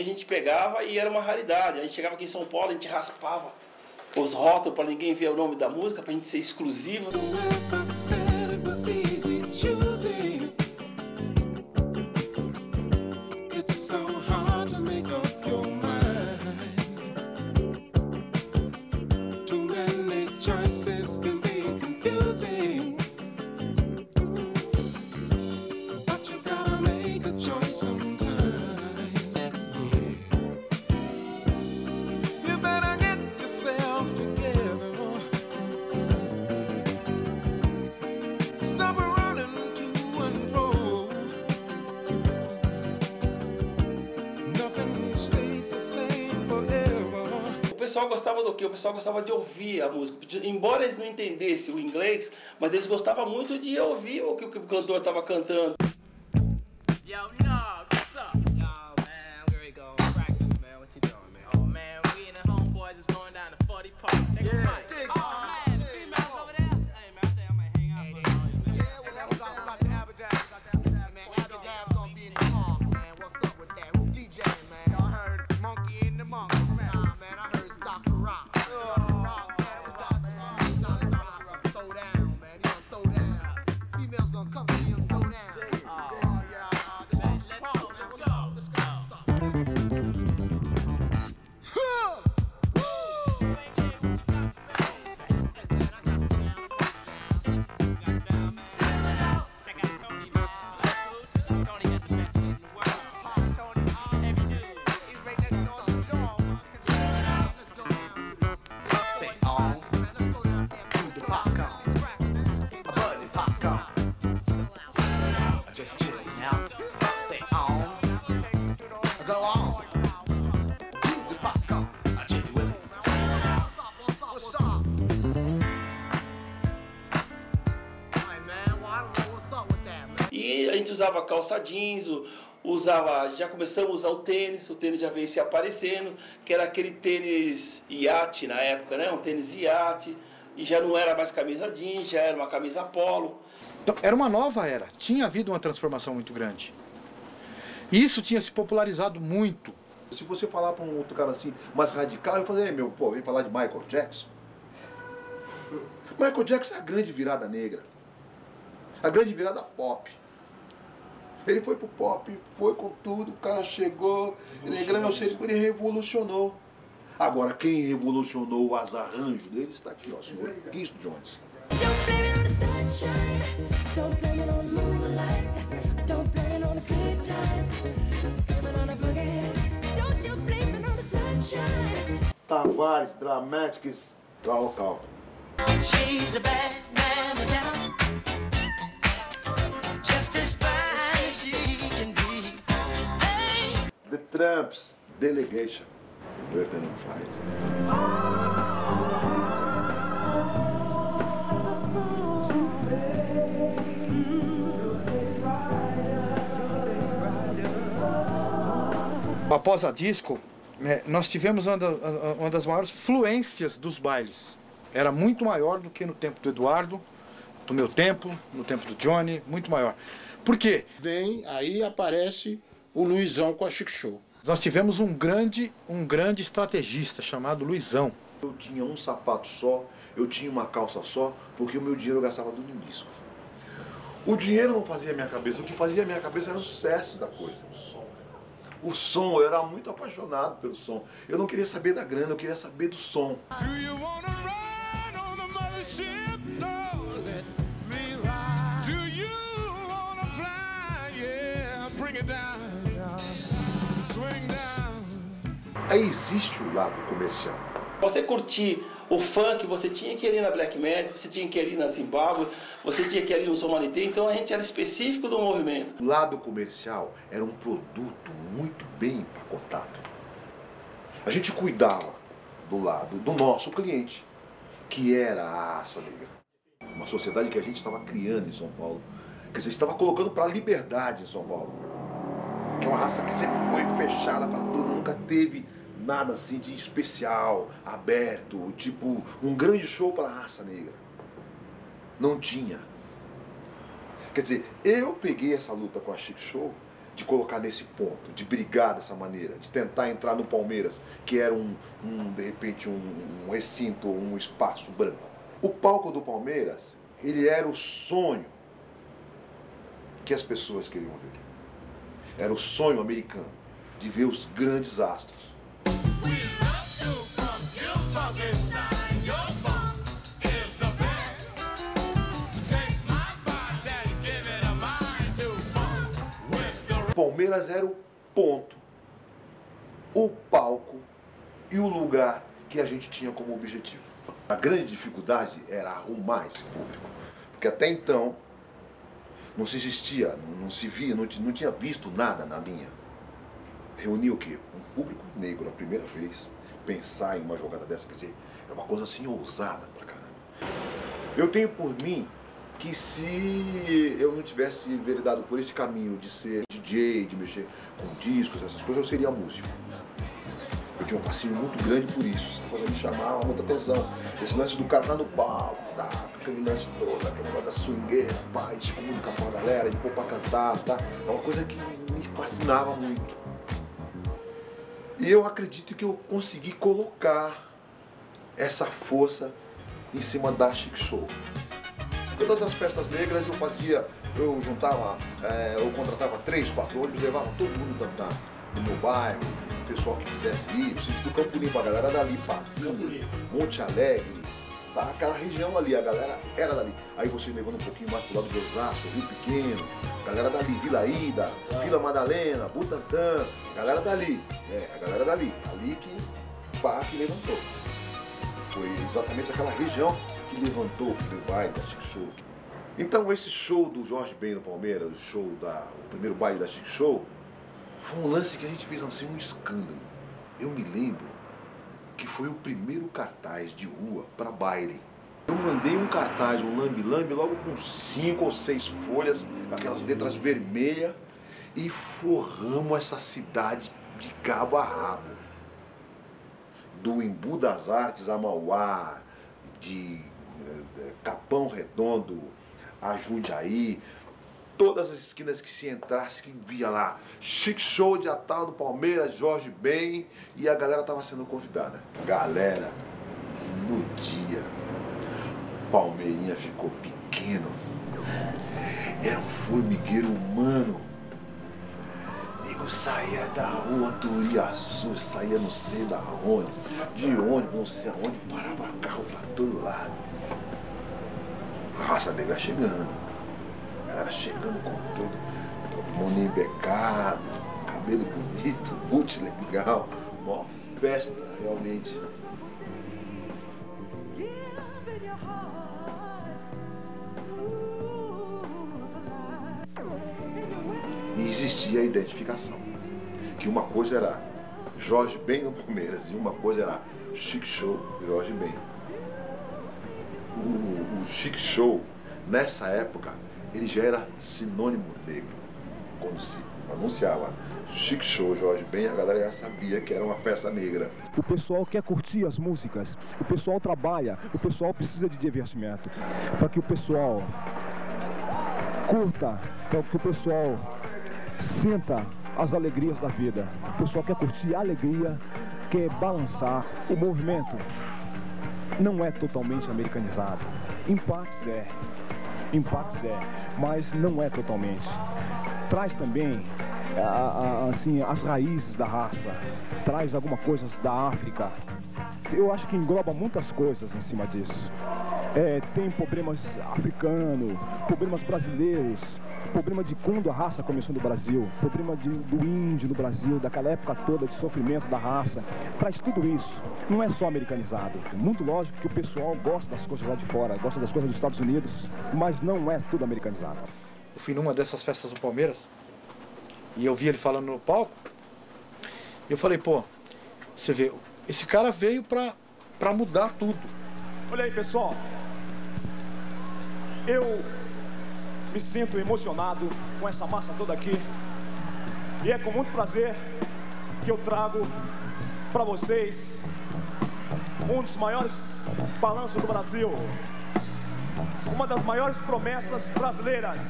A gente pegava e era uma raridade. A gente chegava aqui em São Paulo, a gente raspava os rótulos para ninguém ver o nome da música, para a gente ser exclusivo. Quê? O pessoal gostava de ouvir a música. Embora eles não entendessem o inglês, mas eles gostavam muito de ouvir o que o cantor estava cantando. Yo, no, what's up? Yo, man, here we go. Practice, man. What you doing, man? Oh, man, we and the homeboys is going down to 40 Park. Take usava calça jeans, usava, já começamos a usar o tênis, o tênis já veio se aparecendo, que era aquele tênis iate na época, né? Um tênis iate, e já não era mais camisa jeans, já era uma camisa polo. Então, era uma nova era. Tinha havido uma transformação muito grande. E isso tinha se popularizado muito. Se você falar pra um outro cara assim, mais radical, eu falei, "Ei, meu, pô, vem falar de Michael Jackson. Michael Jackson é a grande virada negra. A grande virada pop. Ele foi pro pop, foi com tudo, o cara chegou, ele ganhou, ele revolucionou. Agora, quem revolucionou os arranjos dele está aqui, ó, o senhor Keith Jones. Tavares, Dramatics, tal, tal. She's a bad man, just as The Tramps, Delegation, Birth and Fight. Após a disco, né, nós tivemos uma, uma das maiores fluências dos bailes. Era muito maior do que no tempo do Eduardo, do meu tempo, no tempo do Johnny, muito maior. Por quê? Vem, aí aparece o Luizão com a Chic Show. Nós tivemos um grande, um grande estrategista chamado Luizão. Eu tinha um sapato só, eu tinha uma calça só, porque o meu dinheiro eu gastava tudo em disco. O dinheiro não fazia a minha cabeça, o que fazia a minha cabeça era o sucesso da coisa. O som, eu era muito apaixonado pelo som. Eu não queria saber da grana, eu queria saber do som. Do Aí existe o lado comercial. Você curtir o funk, você tinha que ir na Black Magic, você tinha que ir na Zimbábue, você tinha que ir ali no Somalite, então a gente era específico do movimento. O lado comercial era um produto muito bem empacotado. A gente cuidava do lado do nosso cliente, que era a raça negra. Uma sociedade que a gente estava criando em São Paulo. Quer dizer, estava colocando para a liberdade em São Paulo. Que é uma raça que sempre foi fechada para tudo, nunca teve nada assim de especial, aberto, tipo um grande show para a raça negra. Não tinha. Quer dizer, eu peguei essa luta com a Chic Show de colocar nesse ponto, de brigar dessa maneira, de tentar entrar no Palmeiras, que era um, um, de repente um, um recinto, um espaço branco. O palco do Palmeiras, ele era o sonho que as pessoas queriam ver. Era o sonho americano de ver os grandes astros. Palmeiras era o ponto, o palco e o lugar que a gente tinha como objetivo. A grande dificuldade era arrumar esse público, porque até então não se existia, não, se via, não, não tinha visto nada na linha. Reunir o quê? Um público negro a primeira vez, pensar em uma jogada dessa, quer dizer, é uma coisa assim ousada pra caramba. Eu tenho por mim que se eu não tivesse enveredado por esse caminho de ser DJ, de mexer com discos, essas coisas, eu seria músico. Eu tinha um fascínio muito grande por isso. Essa coisa me chamava muita atenção. Esse lance do cara tá no palco, tá? Aquele lance todo, aquele negócio da swingueira, pá, de se comunicar com a galera, de pôr pra cantar, tá? É uma coisa que me fascinava muito. E eu acredito que eu consegui colocar essa força em cima da Chic Show. Todas as festas negras eu fazia, eu juntava, é, eu contratava três, quatro ônibus, levava todo mundo da, da- do meu bairro, o pessoal que quisesse ir, o sítio do Campo Limpo, a galera dali, Pazinho, Monte Alegre, tá? aquela região ali, a galera era dali. Aí você levando um pouquinho mais pro lado de Osasco, Rio Pequeno, galera dali, Vila Ida, Vila Madalena, Butantã, galera dali, é, a galera dali, ali que pá, que levantou. Foi exatamente aquela região que levantou o primeiro baile da Chic Show. Então esse show do Jorge Ben no Palmeiras, o show da, o primeiro baile da Chic Show, foi um lance que a gente fez assim um escândalo. Eu me lembro que foi o primeiro cartaz de rua para baile. Eu mandei um cartaz, um lambe-lambe, logo com cinco ou seis folhas, com aquelas letras vermelhas, e forramos essa cidade de cabo a rabo do Embu das Artes a Mauá, de eh, Capão Redondo a Jundiaí, todas as esquinas que se entrasse, que via lá, Chic Show de Atal do Palmeiras, Jorge Ben, e a galera tava sendo convidada. Galera, no dia, Palmeirinha ficou pequeno. Era um formigueiro humano. Nego saía da rua do Iriaçu, saía não sei da onde, de ônibus, não sei aonde, parava carro pra todo lado. A raça negra chegando. Galera chegando com todo, todo mundo embecado, cabelo bonito, boot legal, uma festa realmente. E existia a identificação. Que uma coisa era Jorge Ben no Palmeiras e uma coisa era Chic Show Jorge Ben. O, o Chic Show, nessa época, ele já era sinônimo negro. Quando se anunciava Chic Show Jorge Ben, a galera já sabia que era uma festa negra. O pessoal quer curtir as músicas, o pessoal trabalha, o pessoal precisa de divertimento. Para que o pessoal curta, para que o pessoal sinta as alegrias da vida. O pessoal quer curtir a alegria, quer balançar. O movimento não é totalmente americanizado. Em partes é, em partes é, mas não é totalmente. Traz também assim, as raízes da raça, traz alguma coisa da África. Eu acho que engloba muitas coisas em cima disso. É, tem problemas africanos, problemas brasileiros, problema de quando a raça começou no Brasil, problema de- do índio no Brasil, daquela época toda de sofrimento da raça. Traz tudo isso. Não é só americanizado. É muito lógico que o pessoal gosta das coisas lá de fora, gosta das coisas dos Estados Unidos, mas não é tudo americanizado. Eu fui numa dessas festas do Palmeiras e eu vi ele falando no palco. E eu falei, pô, você vê, esse cara veio pra, pra mudar tudo. Olha aí, pessoal. Eu me sinto emocionado com essa massa toda aqui. E é com muito prazer que eu trago para vocês um dos maiores balanços do Brasil. Uma das maiores promessas brasileiras.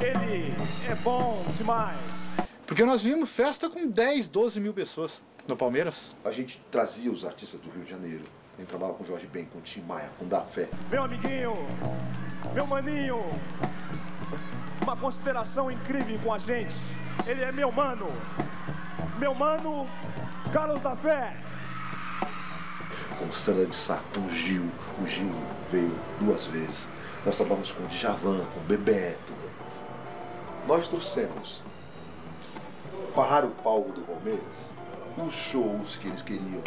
Ele é bom demais. Porque nós vimos festa com 10, 12 mil pessoas no Palmeiras. A gente trazia os artistas do Rio de Janeiro. Gente trabalhava com Jorge Ben, com Tim Maia, com Da Fé. Meu amiguinho, meu maninho, uma consideração incrível com a gente. Ele é meu mano, meu mano, Carlos da Fé. com Sandra de Sá, com Gil. O Gil veio duas vezes. Nós trabalhamos com Djavan, com Bebeto. Nós trouxemos para o palco do Palmeiras os shows que eles queriam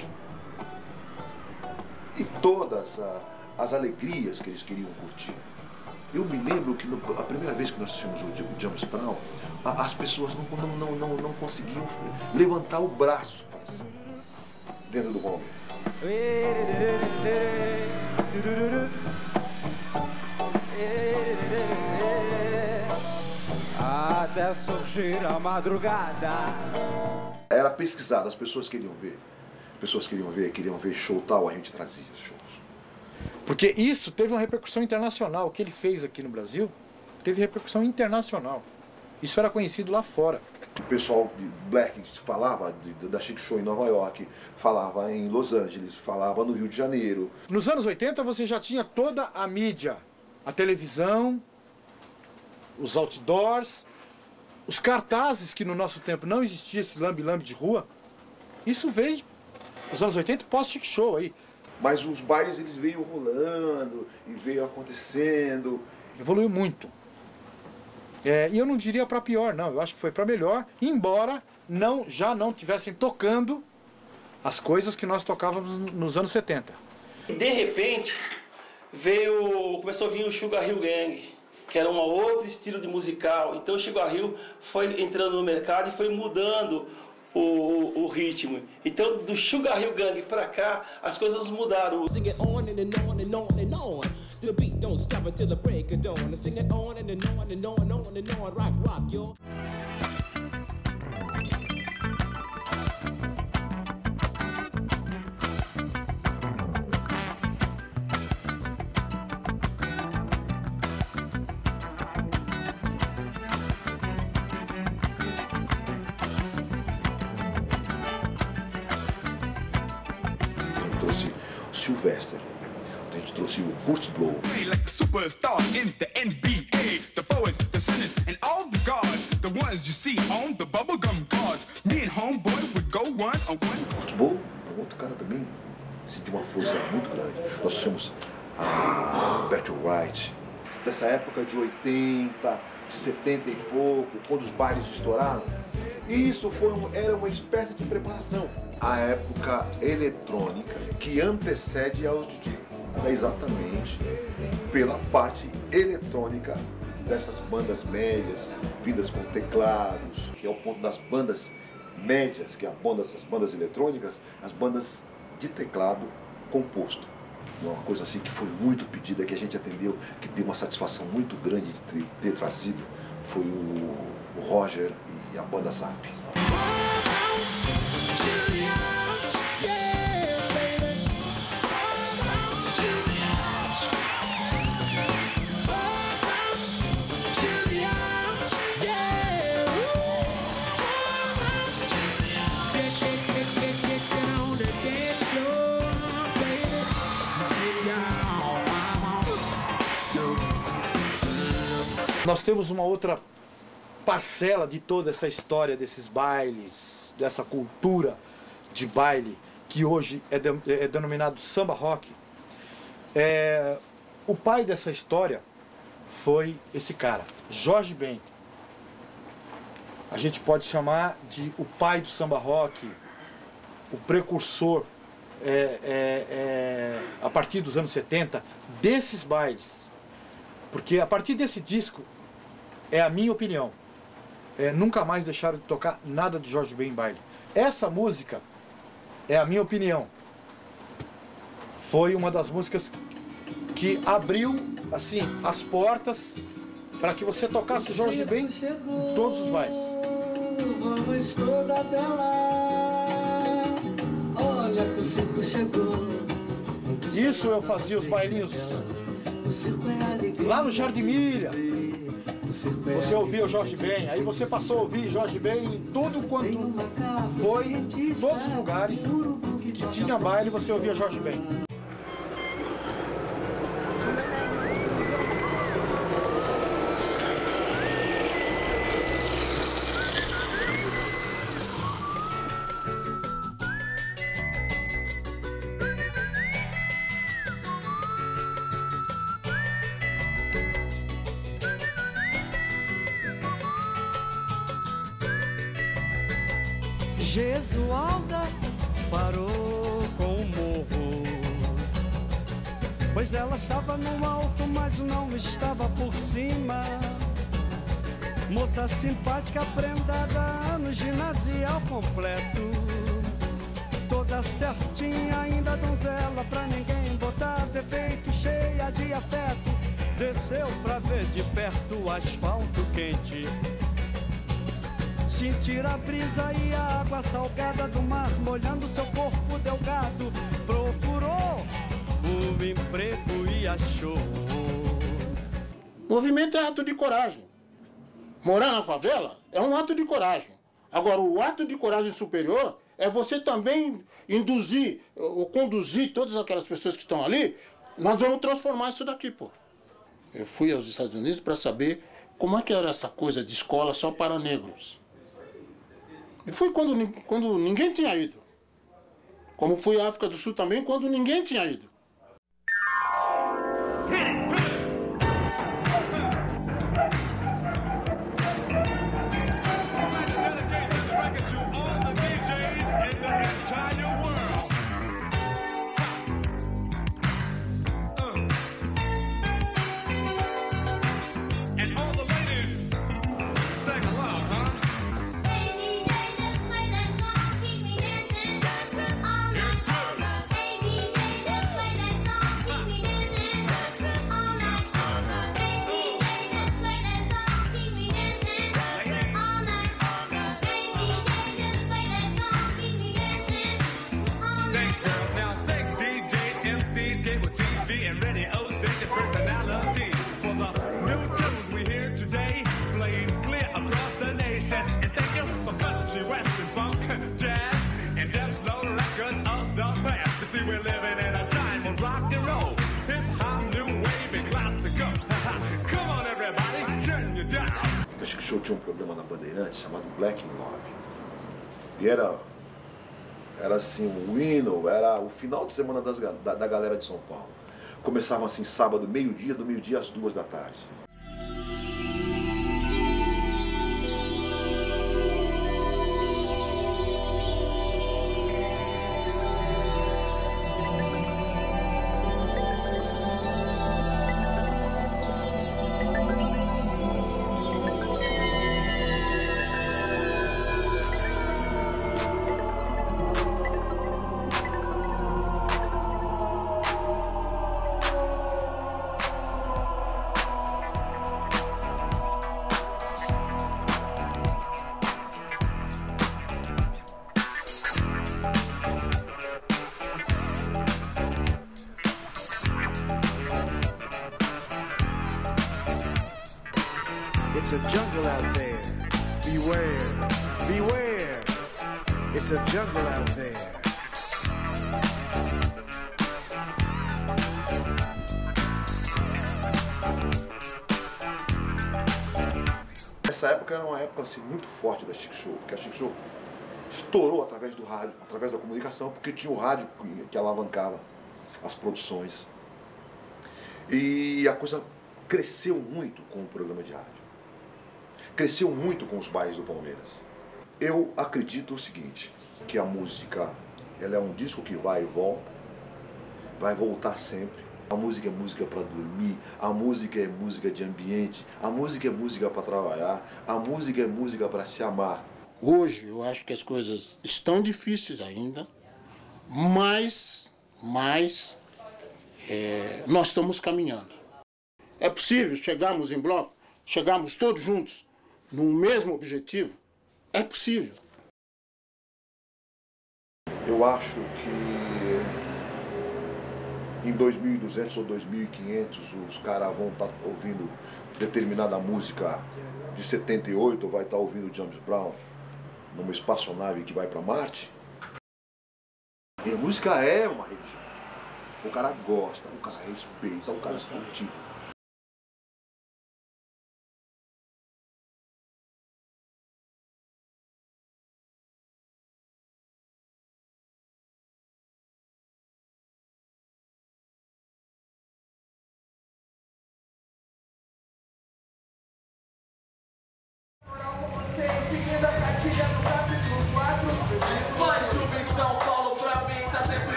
e todas a- as alegrias que eles queriam curtir. Eu me lembro que no- a primeira vez que nós assistimos o, o James Brown, a- as pessoas não, não, não, não, conseguiam levantar o braço para cima dentro do Palmeiras. Até surgir a madrugada. Era pesquisado, as pessoas queriam ver. As pessoas queriam ver, queriam ver show tal, a gente trazia os shows. Porque isso teve uma repercussão internacional. O que ele fez aqui no Brasil teve repercussão internacional. Isso era conhecido lá fora. O pessoal de Black falava de- da Chic Show em Nova York, falava em Los Angeles, falava no Rio de Janeiro. Nos anos 80 você já tinha toda a mídia, a televisão, os outdoors, os cartazes que no nosso tempo não existia esse lambe-lambe de rua. Isso veio nos anos 80 pós-chic show aí. Mas os bailes eles veio rolando e veio acontecendo. Evoluiu muito. É, e eu não diria para pior, não. Eu acho que foi para melhor, embora não já não tivessem tocando as coisas que nós tocávamos nos anos 70. De repente, veio, começou a vir o Sugar Hill Gang, que era um outro estilo de musical. Então o Sugar Hill foi entrando no mercado e foi mudando o, o, ritmo. Então do Sugar Hill Gang pra cá, as coisas mudaram. And homeboy would go one on one. Kurt Blow é um outro cara também, de uma força muito grande. Nós tínhamos a Betty Wright, dessa época de 80, de 70 e pouco, quando os bailes estouraram. Isso foi era uma espécie de preparação. A época eletrônica que antecede aos DJ. É exatamente pela parte eletrônica dessas bandas médias, vindas com teclados, que é o ponto das bandas médias, que é a banda, essas bandas eletrônicas, as bandas de teclado composto. Uma coisa assim que foi muito pedida, que a gente atendeu, que deu uma satisfação muito grande de ter, ter trazido, foi o, Roger e a banda Zap. Nós temos uma outra parcela de toda essa história desses bailes, dessa cultura de baile, que hoje é, de- é denominado samba rock. É, o pai dessa história foi esse cara, Jorge Ben. A gente pode chamar de o pai do samba rock, o precursor, é, é, é, a partir dos anos 70, desses bailes. Porque a partir desse disco, é a minha opinião, é, nunca mais deixaram de tocar nada de Jorge Ben em baile. Essa música, é a minha opinião, foi uma das músicas que abriu assim as portas para que você tocasse Jorge Ben em todos os bailes. Vamos toda dela. Olha que o circo chegou. Isso eu fazia os bailinhos lá no Jardim Milha. Você ouvia o Jorge Ben, aí você passou a ouvir Jorge Ben em tudo quanto foi, em todos os lugares que tinha baile, você ouvia Jorge Ben. Simpática, prendada no ginasial completo. Toda certinha, ainda donzela, pra ninguém botar defeito, cheia de afeto. Desceu pra ver de perto o asfalto quente. Sentir a brisa e a água salgada do mar molhando seu corpo delgado. Procurou o emprego e achou. Movimento é ato de coragem. Morar na favela é um ato de coragem. Agora, o ato de coragem superior é você também induzir ou conduzir todas aquelas pessoas que estão ali. Nós vamos transformar isso daqui, pô. Eu fui aos Estados Unidos para saber como é que era essa coisa de escola só para negros. E fui quando, quando ninguém tinha ido. Como fui à África do Sul também, quando ninguém tinha ido. And Show tinha um programa na Bandeirante chamado Black in Love. E era, era assim, um hino, era o final de semana das da, da galera de São Paulo. Começava assim sábado, meio-dia, do meio-dia às duas da tarde. Chic Show, porque a Chic Show estourou através do rádio, através da comunicação, porque tinha o rádio que- alavancava as produções. E a coisa cresceu muito com o programa de rádio. Cresceu muito com os bairros do Palmeiras. Eu acredito o seguinte, que a música ela é um disco que vai e volta, vai voltar sempre. A música é música para dormir, a música é música de ambiente, a música é música para trabalhar, a música é música para se amar. Hoje eu acho que as coisas estão difíceis ainda, mas, mas é, nós estamos caminhando. É possível chegarmos em bloco, chegarmos todos juntos no mesmo objetivo? É possível. Eu acho que em 2200 ou 2500 os caras vão estar ouvindo determinada música de 78, vai estar ouvindo James Brown numa espaçonave que vai para Marte. E a música é uma religião. O cara gosta, o cara respeita, o cara cultiva.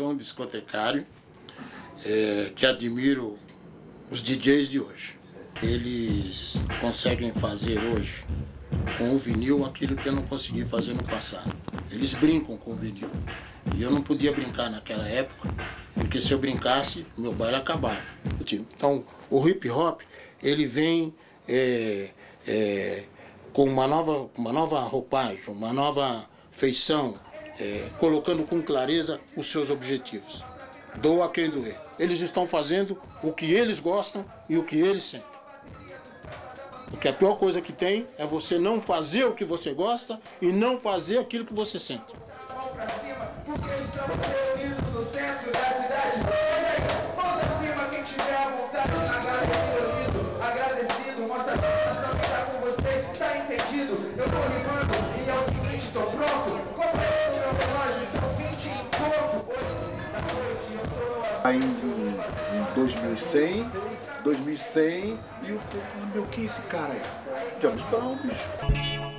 Sou um discotecário é, que admiro os DJs de hoje. Eles conseguem fazer hoje com o vinil aquilo que eu não consegui fazer no passado. Eles brincam com o vinil. E eu não podia brincar naquela época, porque se eu brincasse, meu baile acabava. Então, o hip hop, ele vem é, é, com uma nova, uma nova roupagem, uma nova feição, é, colocando com clareza os seus objetivos. Doa quem doer. Eles estão fazendo o que eles gostam e o que eles sentem. Porque a pior coisa que tem é você não fazer o que você gosta e não fazer aquilo que você sente. Porque estamos reunidos no centro da cidade em, em 2100, 2100, e o povo fala, meu, quem é esse cara aí? James Brown, bicho.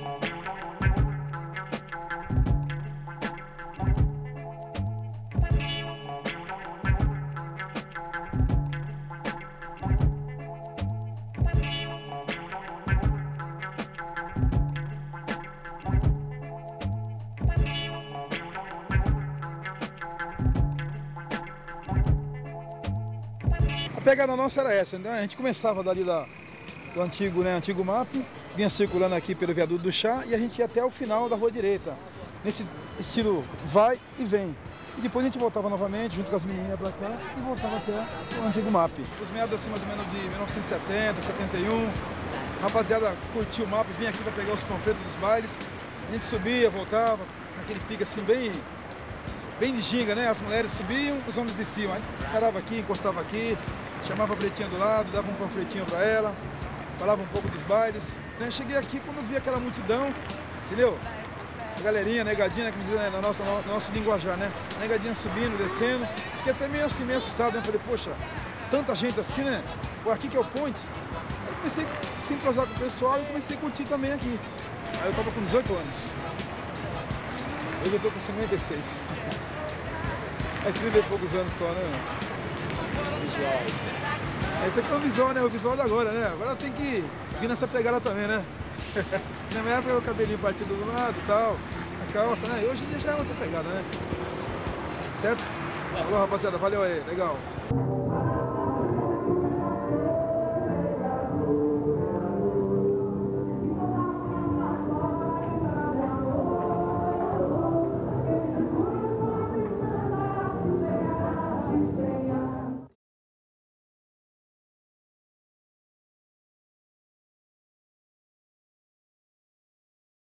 Nossa era essa, né? A gente começava dali da, do antigo, né, antigo MAP, vinha circulando aqui pelo viaduto do chá e a gente ia até o final da rua direita. Nesse estilo vai e vem. E depois a gente voltava novamente, junto com as menininhas pra cá, e voltava até o antigo MAP. Os meados assim, mais ou menos de 1970, 71, a rapaziada curtia o MAP, vinha aqui pra pegar os panfletos dos bailes. A gente subia, voltava, naquele pique assim, bem bem de ginga, né? As mulheres subiam, os homens desciam. Aí parava aqui, encostava aqui, chamava a pretinha do lado, dava um panfletinho pra ela, falava um pouco dos bailes. Então eu cheguei aqui quando vi aquela multidão, entendeu? A galerinha, negadinha, né, que me diz né, na nossa, no nosso linguajar, né? Negadinha subindo, descendo. Fiquei até meio assim, meio assustado, né? Falei, poxa, tanta gente assim, né? Pô, aqui que é o point. Aí comecei a se entrosar com o pessoal e comecei a curtir também aqui. Aí eu tava com 18 anos. Hoje eu tô com 56. Mas 30 e poucos anos só, né? Visual. Esse aqui é o visual, né? O visual da agora, né? Agora tem que vir nessa pegada também, né? Na minha época era o cabelinho partido do lado e tal, a calça, né? E hoje em dia já é outra pegada, né? Certo? Falou, rapaziada. Valeu aí. Legal.